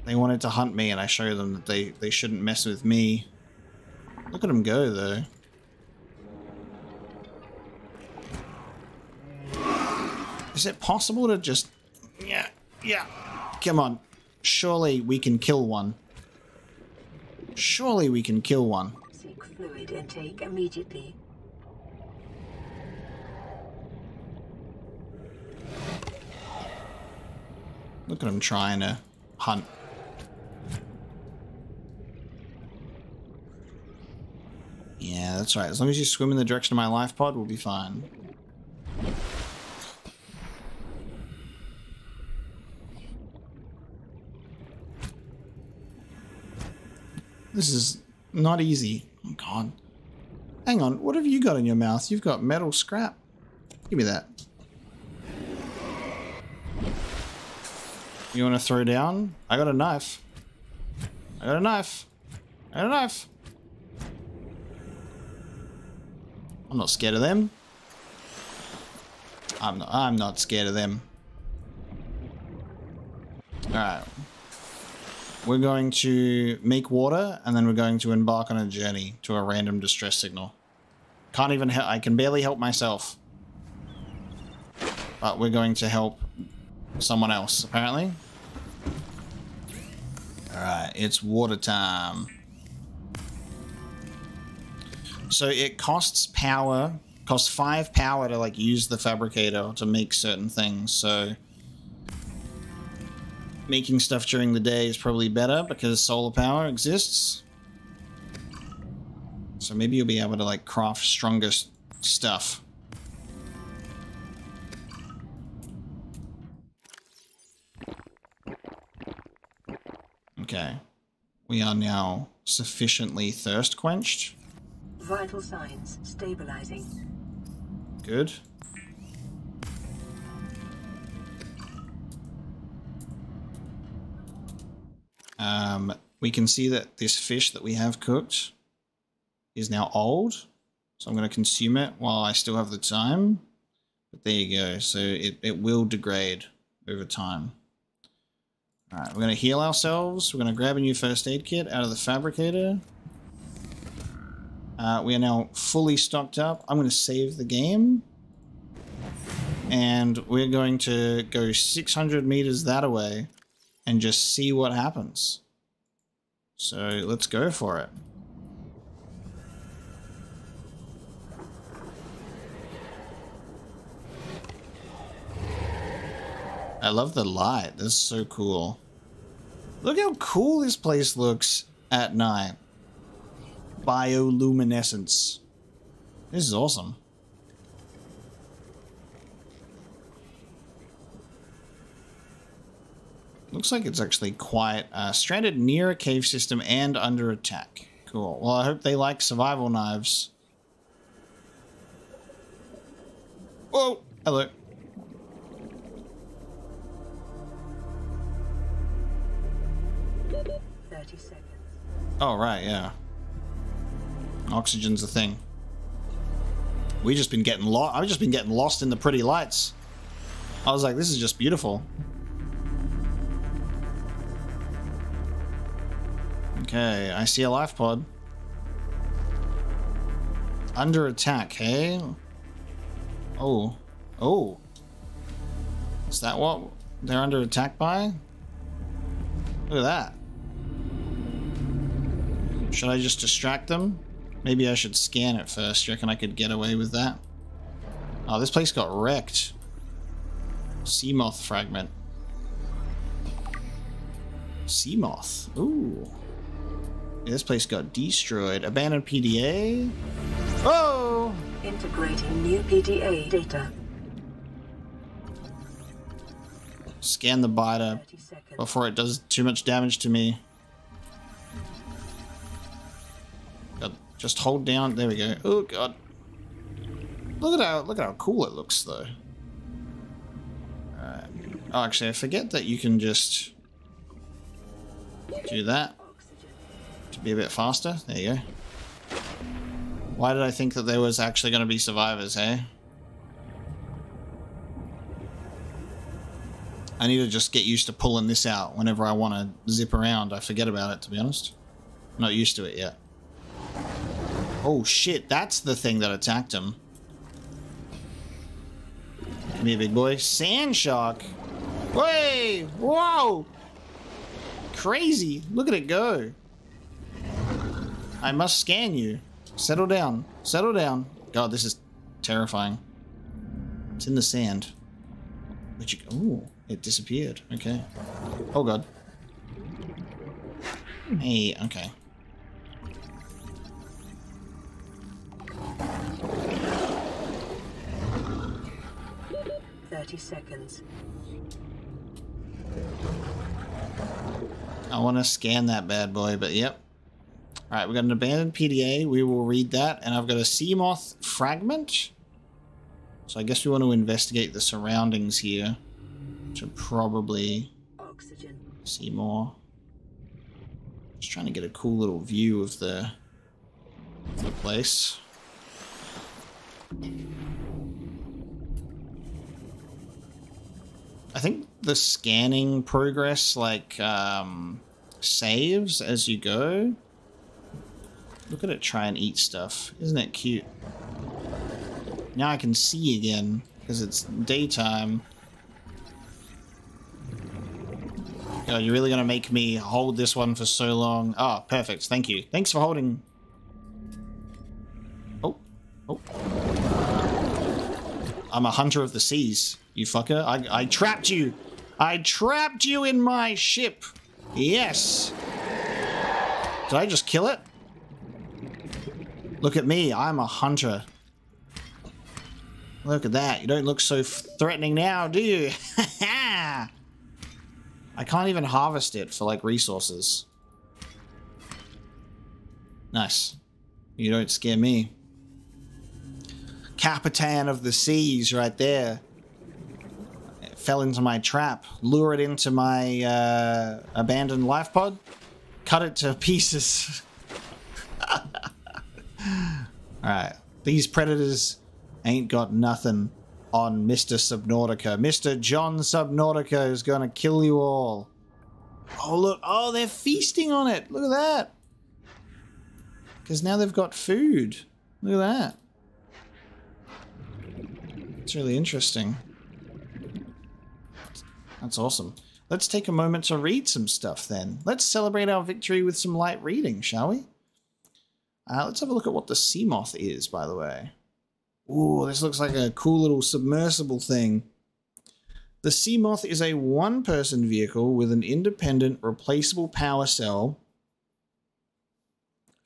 they wanted to hunt me and I showed them that they, they shouldn't mess with me. Look at them go, though. Is it possible to just... Yeah, yeah. Come on. Surely we can kill one. Surely we can kill one. Seek fluid intake immediately. Look at him trying to hunt. Yeah, that's right. As long as you swim in the direction of my life pod, we'll be fine. This is not easy. Oh god. Hang on, what have you got in your mouth? You've got metal scrap. Give me that. You want to throw down? I got a knife. I got a knife. I got a knife. I'm not scared of them. I'm not, I'm not scared of them. Alright. We're going to make water, and then we're going to embark on a journey to a random distress signal. Can't even help, I can barely help myself. But we're going to help someone else, apparently. Alright, it's water time. So it costs power, costs five power to like use the fabricator to make certain things, so making stuff during the day is probably better because solar power exists. So maybe you'll be able to like craft stronger stuff. Okay. We are now sufficiently thirst quenched. Vital signs stabilizing. Good. Um, we can see that this fish that we have cooked is now old. So I'm going to consume it while I still have the time. But there you go. So it, it will degrade over time. Alright, we're going to heal ourselves. We're going to grab a new first aid kit out of the fabricator. Uh, we are now fully stocked up. I'm going to save the game. And we're going to go 600 meters that away and just see what happens. So let's go for it. I love the light. This is so cool. Look how cool this place looks at night. Bioluminescence. This is awesome. Looks like it's actually quite uh, stranded near a cave system and under attack. Cool. Well, I hope they like survival knives. Whoa! Hello. Thirty seconds. Oh, right, yeah. Oxygen's a thing. We just been getting lost. I've just been getting lost in the pretty lights. I was like, this is just beautiful. Okay, I see a life pod. Under attack, hey? Oh. Oh. Is that what they're under attack by? Look at that. Should I just distract them? Maybe I should scan it first. You reckon I could get away with that? Oh, this place got wrecked. Seamoth fragment. Seamoth. Ooh. This place got destroyed. Abandoned PDA. Oh! Integrating new PDA data. Scan the biter 30 seconds. before it does too much damage to me. God, just hold down. There we go. Oh god. Look at how look at how cool it looks though. Alright. Oh, actually, I forget that you can just do that be a bit faster. There you go. Why did I think that there was actually going to be survivors, hey? I need to just get used to pulling this out whenever I want to zip around. I forget about it, to be honest. I'm not used to it yet. Oh shit, that's the thing that attacked him. Give me here, big boy. Sand shark. Way! Whoa! Crazy. Look at it go. I must scan you. Settle down. Settle down. God, this is terrifying. It's in the sand. Where'd you go? Ooh, it disappeared. Okay. Oh god. Hey, okay. Thirty seconds. I want to scan that bad boy, but yep. Alright, we got an abandoned PDA. We will read that. And I've got a Seamoth fragment. So I guess we want to investigate the surroundings here. To probably Oxygen. see more. Just trying to get a cool little view of the, the place. I think the scanning progress like um, saves as you go. Look at it try and eat stuff. Isn't it cute? Now I can see again because it's daytime. God, you're really gonna make me hold this one for so long. Ah, perfect. Thank you. Thanks for holding. Oh, oh. I'm a hunter of the seas, you fucker. I, I trapped you. I trapped you in my ship. Yes. Did I just kill it? Look at me. I'm a hunter. Look at that. You don't look so threatening now, do you? [laughs] I can't even harvest it for like resources. Nice. You don't scare me. Capitan of the seas right there. It fell into my trap. Lure it into my uh, abandoned life pod. Cut it to pieces. [laughs] Alright. These predators ain't got nothing on Mr. Subnautica. Mr. John Subnautica is gonna kill you all. Oh, look. Oh, they're feasting on it. Look at that. Because now they've got food. Look at that. It's really interesting. That's awesome. Let's take a moment to read some stuff then. Let's celebrate our victory with some light reading, shall we? Uh, let's have a look at what the Seamoth is, by the way. Ooh, this looks like a cool little submersible thing. The Seamoth is a one person vehicle with an independent replaceable power cell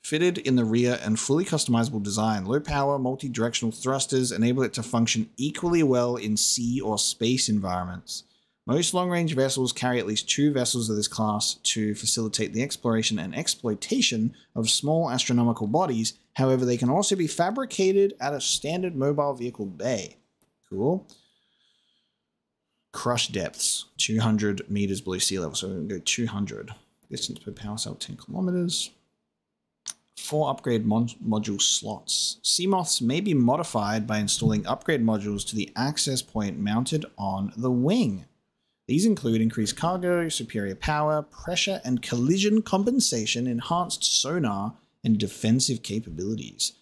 fitted in the rear and fully customizable design. Low power, multi directional thrusters enable it to function equally well in sea or space environments. Most long range vessels carry at least two vessels of this class to facilitate the exploration and exploitation of small astronomical bodies. However, they can also be fabricated at a standard mobile vehicle bay. Cool. Crush depths 200 meters below sea level. So we're going to go 200. Distance per power cell 10 kilometers. Four upgrade module slots. Seamoths may be modified by installing upgrade modules to the access point mounted on the wing. These include increased cargo, superior power, pressure and collision compensation, enhanced sonar, and defensive capabilities.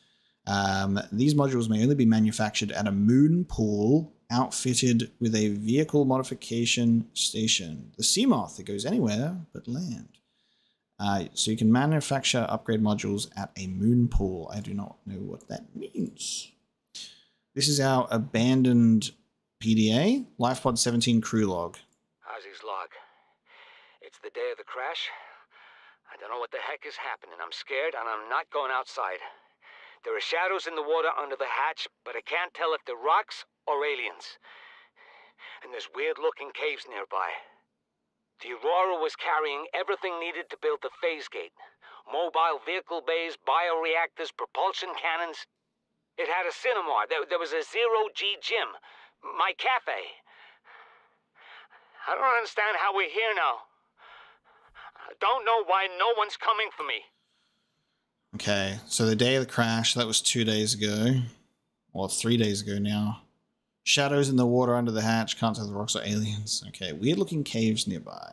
Um, these modules may only be manufactured at a moon pool outfitted with a vehicle modification station. The Seamoth, it goes anywhere but land. Uh, so you can manufacture upgrade modules at a moon pool. I do not know what that means. This is our abandoned PDA, LifePod 17 crew log. How's his log? It's the day of the crash. I don't know what the heck is happening. I'm scared and I'm not going outside. There are shadows in the water under the hatch, but I can't tell if they're rocks or aliens. And there's weird looking caves nearby. The Aurora was carrying everything needed to build the phase gate mobile vehicle bays, bioreactors, propulsion cannons. It had a cinema. There, there was a zero G gym. My cafe. I don't understand how we're here now. Don't know why no one's coming for me. Okay, so the day of the crash, that was two days ago. Or three days ago now. Shadows in the water under the hatch, can't tell the rocks are aliens. Okay, weird looking caves nearby.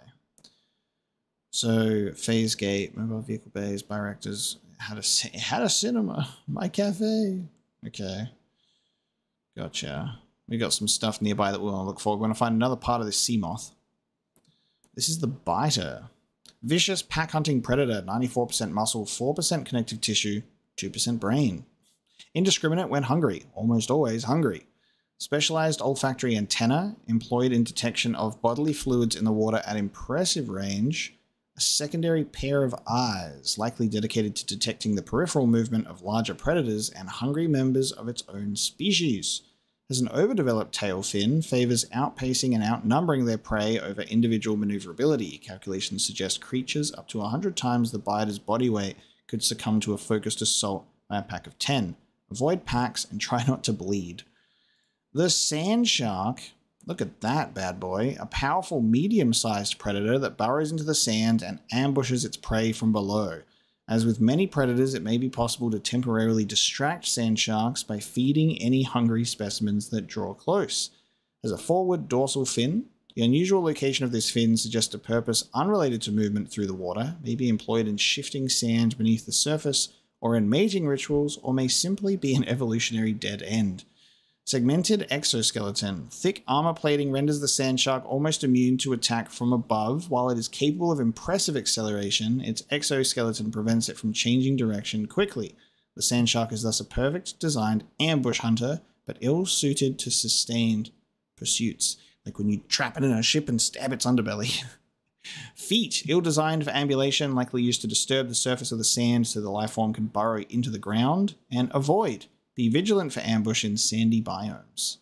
So, phase gate, mobile vehicle bays, bioreactors, had a, had a cinema. [laughs] My cafe. Okay. Gotcha. We got some stuff nearby that we want to look for. We're going to find another part of this Seamoth. This is the biter. Vicious pack hunting predator, 94% muscle, 4% connective tissue, 2% brain. Indiscriminate when hungry, almost always hungry. Specialized olfactory antenna, employed in detection of bodily fluids in the water at impressive range. A secondary pair of eyes, likely dedicated to detecting the peripheral movement of larger predators and hungry members of its own species. Has an overdeveloped tail fin, favors outpacing and outnumbering their prey over individual maneuverability. Calculations suggest creatures up to 100 times the biter's body weight could succumb to a focused assault by a pack of 10. Avoid packs and [laughs] try not to bleed. The sand shark, look at that bad boy, a powerful medium sized predator that burrows into the sand and ambushes its prey from below. As with many predators, it may be possible to temporarily distract sand sharks by feeding any hungry specimens that draw close. As a forward dorsal fin, the unusual location of this fin suggests a purpose unrelated to movement through the water, may be employed in shifting sand beneath the surface, or in mating rituals, or may simply be an evolutionary dead end. Segmented exoskeleton. Thick armor plating renders the sand shark almost immune to attack from above. While it is capable of impressive acceleration, its exoskeleton prevents it from changing direction quickly. The sand shark is thus a perfect designed ambush hunter, but ill suited to sustained pursuits, like when you trap it in a ship and stab its underbelly. [laughs] Feet, ill designed for ambulation, likely used to disturb the surface of the sand so the lifeform can burrow into the ground. And avoid, be vigilant for ambush in sandy biomes.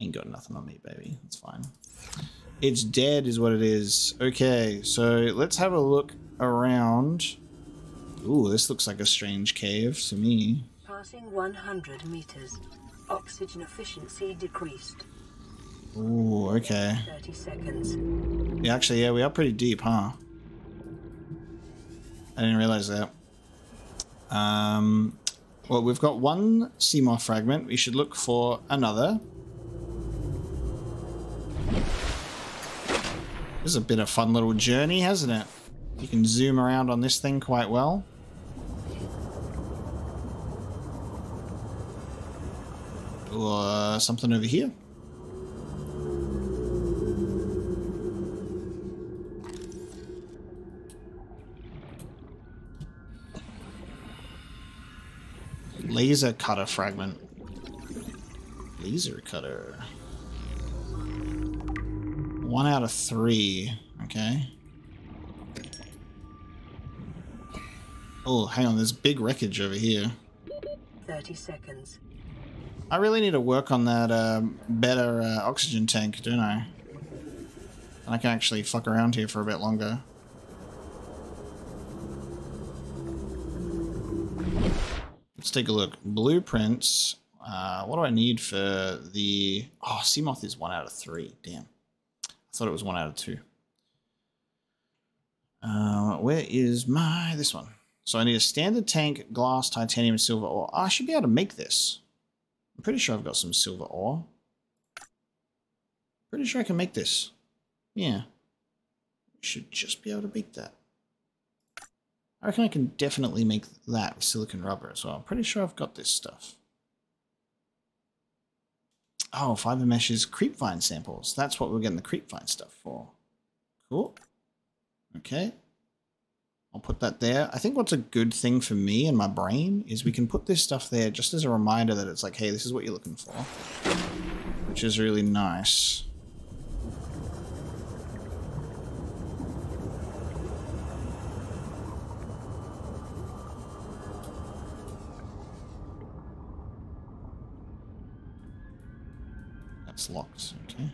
Ain't got nothing on me, baby. It's fine. It's dead, is what it is. Okay, so let's have a look around. Ooh, this looks like a strange cave to me. Passing 100 meters. Oxygen efficiency decreased. Ooh, okay. 30 seconds. Yeah, actually, yeah, we are pretty deep, huh? I didn't realize that. Um, well, we've got one Seamoth fragment. We should look for another. This is a bit of fun little journey, hasn't it? You can zoom around on this thing quite well. Or uh, something over here. Laser cutter fragment. Laser cutter. One out of three. Okay. Oh, hang on. There's big wreckage over here. 30 seconds. I really need to work on that um, better uh, oxygen tank, don't I? And I can actually fuck around here for a bit longer. Let's take a look. Blueprints. Uh, what do I need for the... Oh, Seamoth is one out of three. Damn. I thought it was one out of two. Uh, where is my... This one. So I need a standard tank, glass, titanium, silver ore. Oh, I should be able to make this. I'm pretty sure I've got some silver ore. Pretty sure I can make this. Yeah. Should just be able to make that. I reckon I can definitely make that with silicon rubber as well. I'm pretty sure I've got this stuff. Oh, fiber meshes, creepvine samples. That's what we're getting the creepvine stuff for. Cool. Okay. I'll put that there. I think what's a good thing for me and my brain is we can put this stuff there just as a reminder that it's like, hey, this is what you're looking for. Which is really nice. That's locked, okay.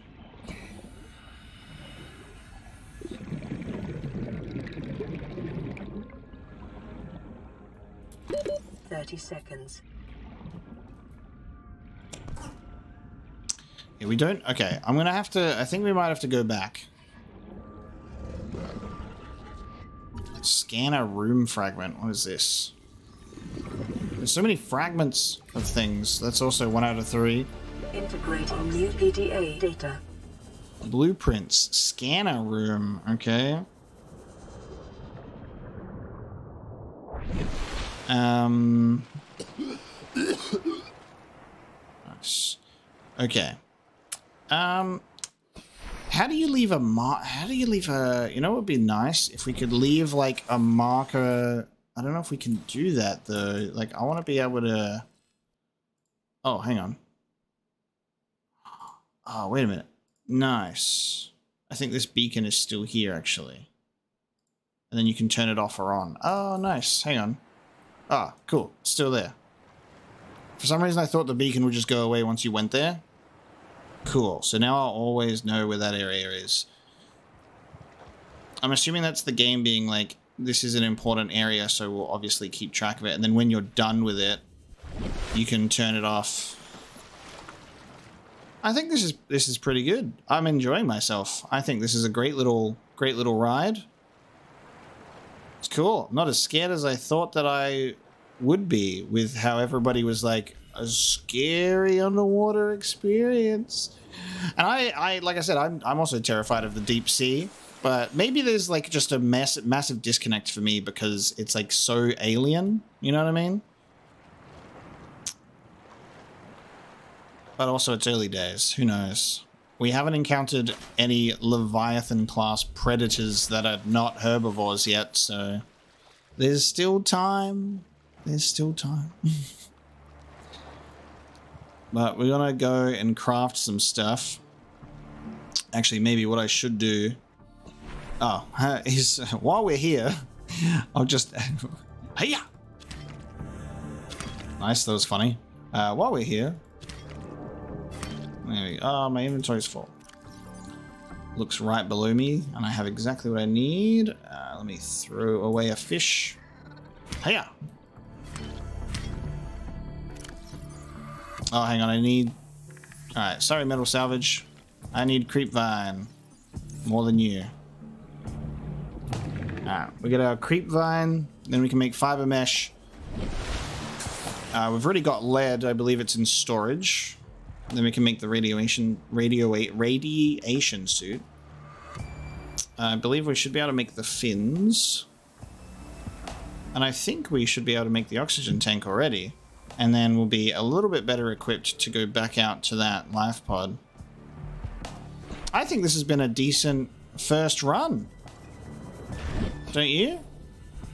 Thirty seconds. Yeah, we don't. Okay, I'm gonna have to. I think we might have to go back. Scanner room fragment. What is this? There's so many fragments of things. That's also one out of three. Integrating new PDA data. Blueprints. Scanner room. Okay. Um. Nice. Okay. Um. How do you leave a mark? How do you leave a? You know, it would be nice if we could leave like a marker. I don't know if we can do that though. Like, I want to be able to. Oh, hang on. Oh, wait a minute. Nice. I think this beacon is still here actually. And then you can turn it off or on. Oh, nice. Hang on. Ah, cool. Still there. For some reason, I thought the beacon would just go away once you went there. Cool. So now I'll always know where that area is. I'm assuming that's the game being like, this is an important area, so we'll obviously keep track of it. And then when you're done with it, you can turn it off. I think this is this is pretty good. I'm enjoying myself. I think this is a great little great little ride. It's cool. I'm not as scared as I thought that I would be with how everybody was like a scary underwater experience. And I, I like I said, I'm I'm also terrified of the deep sea. But maybe there's like just a massive massive disconnect for me because it's like so alien. You know what I mean? But also it's early days. Who knows? We haven't encountered any Leviathan class predators that are not herbivores yet, so there's still time. There's still time. [laughs] but we're gonna go and craft some stuff. Actually, maybe what I should do oh, [laughs] is while we're here, [laughs] I'll just hey Nice, that was funny. Uh, while we're here, there we go. Oh, my inventory's full. looks right below me, and I have exactly what I need. Uh, let me throw away a fish. Hiya! Oh, hang on, I need... Alright, sorry, Metal Salvage. I need Creep Vine. More than you. Alright, we get our Creep Vine, then we can make Fiber Mesh. Uh, we've already got lead, I believe it's in storage. Then we can make the radiation radio radiation suit. I believe we should be able to make the fins. And I think we should be able to make the oxygen tank already. And then we'll be a little bit better equipped to go back out to that life pod. I think this has been a decent first run. Don't you?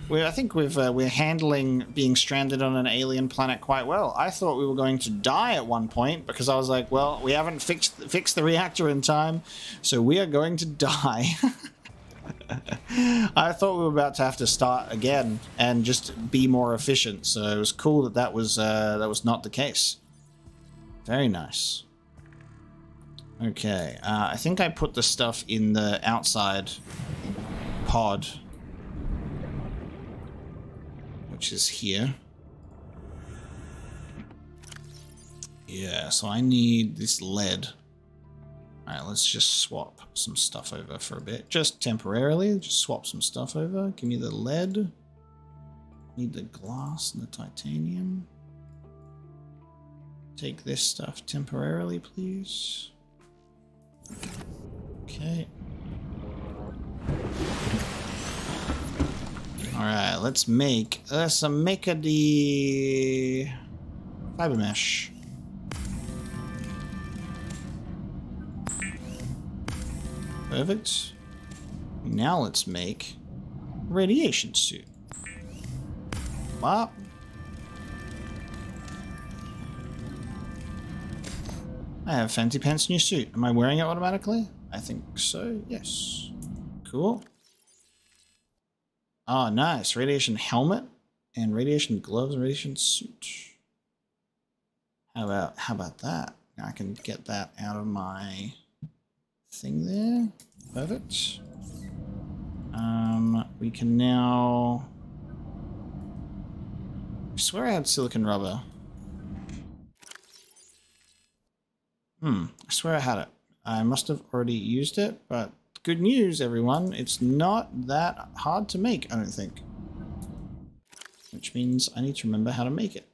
We I think we've uh, we're handling being stranded on an alien planet quite well. I thought we were going to die at one point because I was like, well, we haven't fixed fixed the reactor in time, so we are going to [laughs] die. I thought we were about to have to start again and just be more efficient. So it was cool that that was uh, that was not the case. Very nice. Okay, uh, I think I put the stuff in the outside pod which is here. Yeah, so I need this lead. Alright, let's just swap some stuff over for a bit. Just temporarily, just swap some stuff over. Give me the lead. Need the glass and the titanium. Take this stuff temporarily, please. Okay. Alright, let's make let's uh, make a the fiber mesh. Perfect. Now let's make radiation suit. Wow. I have fancy pants new suit. Am I wearing it automatically? I think so, yes. Cool. Oh, nice. Radiation helmet and radiation gloves and radiation suit. How about how about that? I can get that out of my thing there. Perfect. Um, we can now. I swear I had silicon rubber. Hmm, I swear I had it. I must have already used it, but good news, everyone. It's not that hard to make, I don't think. Which means I need to remember how to make it.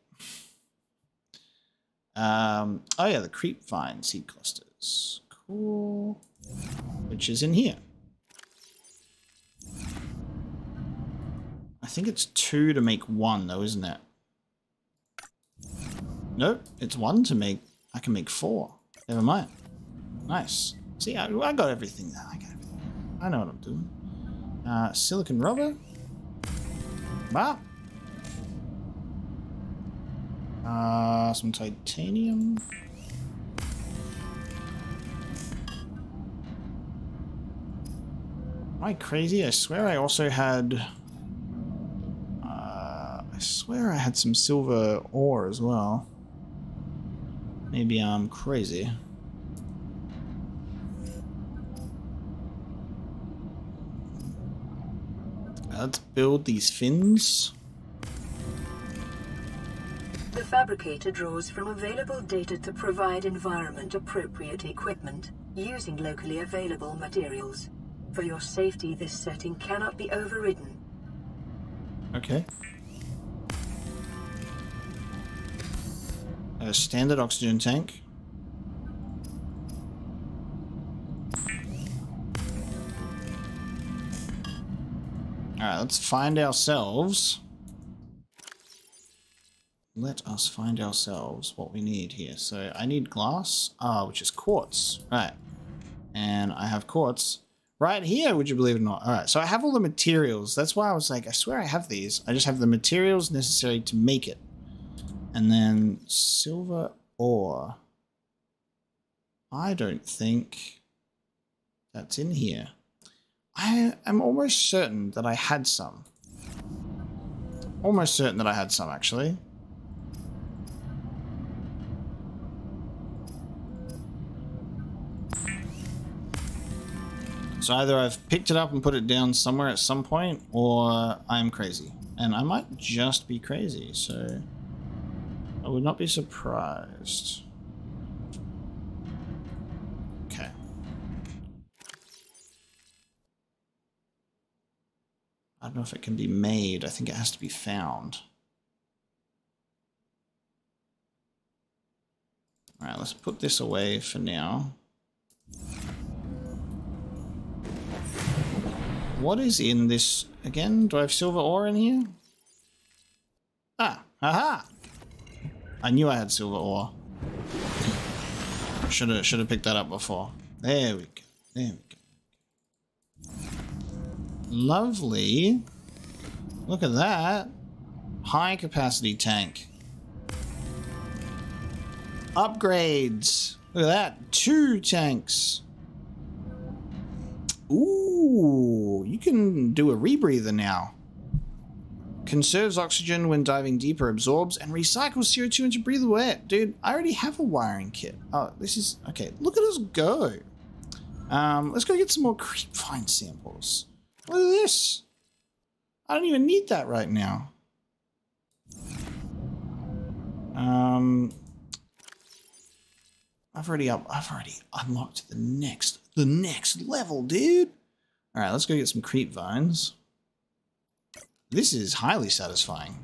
Um, oh yeah, the creep vine seed clusters. Cool. Which is in here. I think it's two to make one though, isn't it? Nope, it's one to make... I can make four. Never mind. Nice. See, I, I got everything now. I I know what I'm doing. Uh, silicon rubber. Wow. Uh, some titanium. Am I crazy? I swear I also had... Uh, I swear I had some silver ore as well. Maybe I'm crazy. Let's build these fins. The fabricator draws from available data to provide environment-appropriate equipment, using locally available materials. For your safety, this setting cannot be overridden. Okay. A standard oxygen tank. Alright, let's find ourselves. Let us find ourselves what we need here. So I need glass, ah, which is quartz. Right. And I have quartz right here, would you believe it or not? Alright, so I have all the materials. That's why I was like, I swear I have these. I just have the materials necessary to make it. And then silver ore. I don't think that's in here. I am almost certain that I had some. Almost certain that I had some, actually. So either I've picked it up and put it down somewhere at some point, or I'm crazy. And I might just be crazy, so I would not be surprised. Okay. I don't know if it can be made. I think it has to be found. Alright, let's put this away for now. What is in this again? Do I have silver ore in here? Ah, haha! I knew I had silver ore. Should have should have picked that up before. There we go. There we go. Lovely. Look at that. High capacity tank. Upgrades. Look at that. Two tanks. Ooh, you can do a rebreather now. Conserves oxygen when diving deeper, absorbs and recycles CO2 into breathable air. Dude, I already have a wiring kit. Oh, this is... Okay, look at us go. Um, let's go get some more creepvine samples. Look at this. I don't even need that right now. Um, I've already up. I've already unlocked the next, the next level, dude. All right, let's go get some creep vines. This is highly satisfying.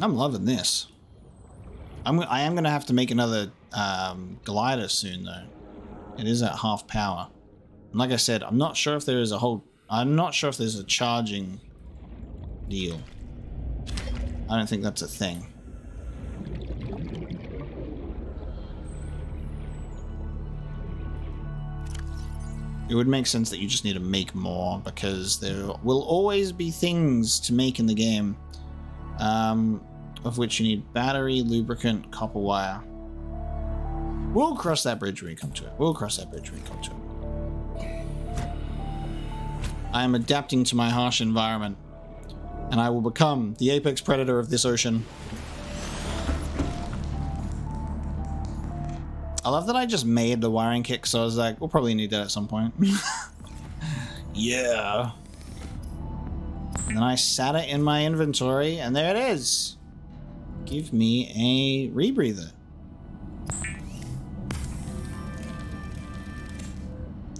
I'm loving this. I'm. I am gonna have to make another um, glider soon, though. It is at half power. And like I said, I'm not sure if there is a whole. I'm not sure if there's a charging deal. I don't think that's a thing. It would make sense that you just need to make more because there will always be things to make in the game. Um, of which you need battery, lubricant, copper wire. We'll cross that bridge when we come to it. We'll cross that bridge when we come to it. I am adapting to my harsh environment and I will become the apex predator of this ocean. I love that I just made the wiring kit, so I was like, we'll probably need that at some point. [laughs] yeah. And then I sat it in my inventory, and there it is. Give me a rebreather.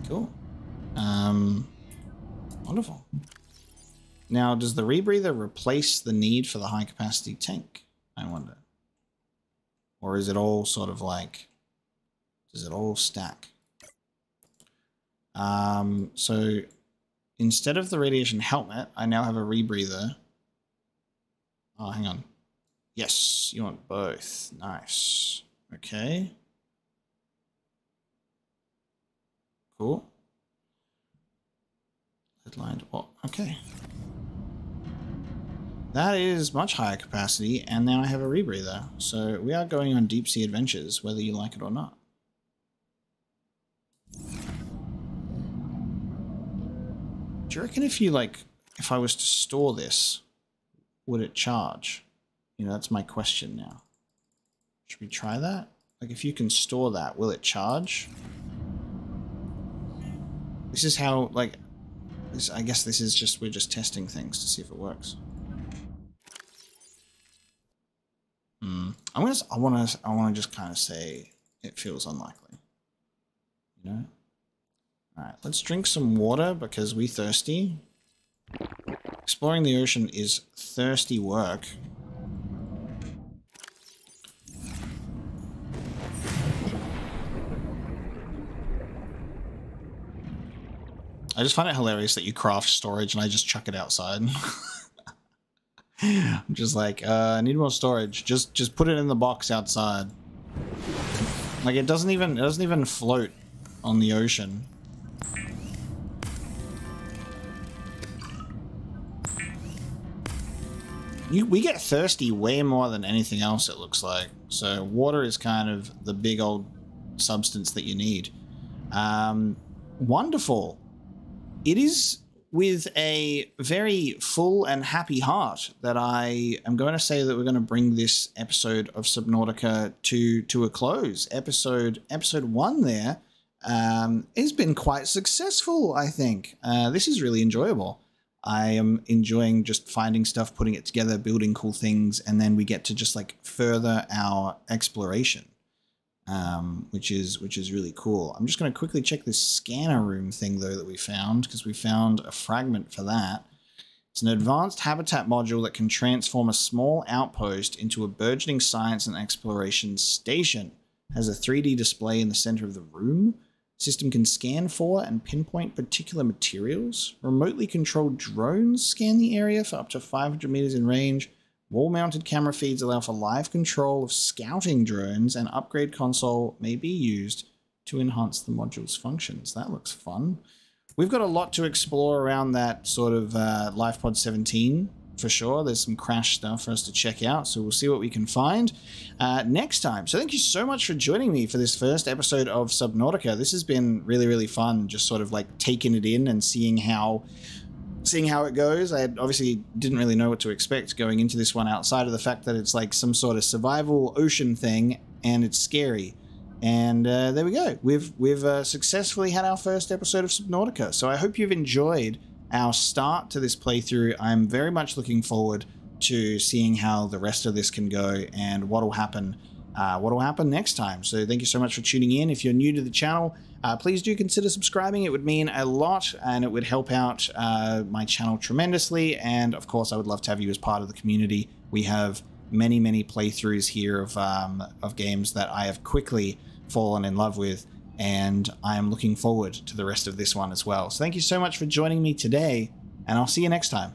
Cool. Um, wonderful. Now, does the rebreather replace the need for the high capacity tank? I wonder. Or is it all sort of like, does it all stack? Um, so instead of the radiation helmet, I now have a rebreather. Oh, hang on. Yes, you want both. Nice. Okay. Cool. Headlined. Oh, okay. That is much higher capacity, and now I have a rebreather. So we are going on deep sea adventures, whether you like it or not. Do you reckon if you like, if I was to store this, would it charge? You know, that's my question now. Should we try that? Like, if you can store that, will it charge? This is how, like, this, I guess this is just, we're just testing things to see if it works. Hmm. I'm gonna, I wanna, I wanna just kind of say it feels unlikely. You know? Alright, let's drink some water because we thirsty. Exploring the ocean is thirsty work. I just find it hilarious that you craft storage and I just chuck it outside. [laughs] I'm just like, uh, I need more storage. Just just put it in the box outside. Like it doesn't even it doesn't even float on the ocean. You, we get thirsty way more than anything else, it looks like. So water is kind of the big old substance that you need. Um, wonderful. It is with a very full and happy heart that I am going to say that we're going to bring this episode of Subnautica to to a close. Episode episode one there um, has been quite successful. I think uh, this is really enjoyable. I am enjoying just finding stuff, putting it together, building cool things, and then we get to just like further our exploration um, which is which is really cool. I'm just going to quickly check this scanner room thing though that we found because we found a fragment for that. It's an advanced habitat module that can transform a small outpost into a burgeoning science and exploration station. Has a 3D display in the center of the room. System can scan for and pinpoint particular materials. Remotely controlled drones scan the area for up to 500 meters in range. Wall mounted camera feeds allow for live control of scouting drones, and upgrade console may be used to enhance the module's functions. That looks fun. We've got a lot to explore around that sort of uh, LifePod 17 for sure. There's some crash stuff for us to check out, so we'll see what we can find uh, next time. So thank you so much for joining me for this first episode of Subnautica. This has been really, really fun, just sort of like taking it in and seeing how seeing how it goes. I obviously didn't really know what to expect going into this one outside of the fact that it's like some sort of survival ocean thing and it's scary. And uh, there we go. We've we've uh, successfully had our first episode of Subnautica. So I hope you've enjoyed our start to this playthrough. I'm very much looking forward to seeing how the rest of this can go and what will happen. Uh, what will happen next time? So thank you so much for tuning in. If you're new to the channel, uh, please do consider subscribing. It would mean a lot and it would help out uh, my channel tremendously. And of course, I would love to have you as part of the community. We have many, many playthroughs here of, um, of games that I have quickly fallen in love with. And I am looking forward to the rest of this one as well. So thank you so much for joining me today, and I'll see you next time.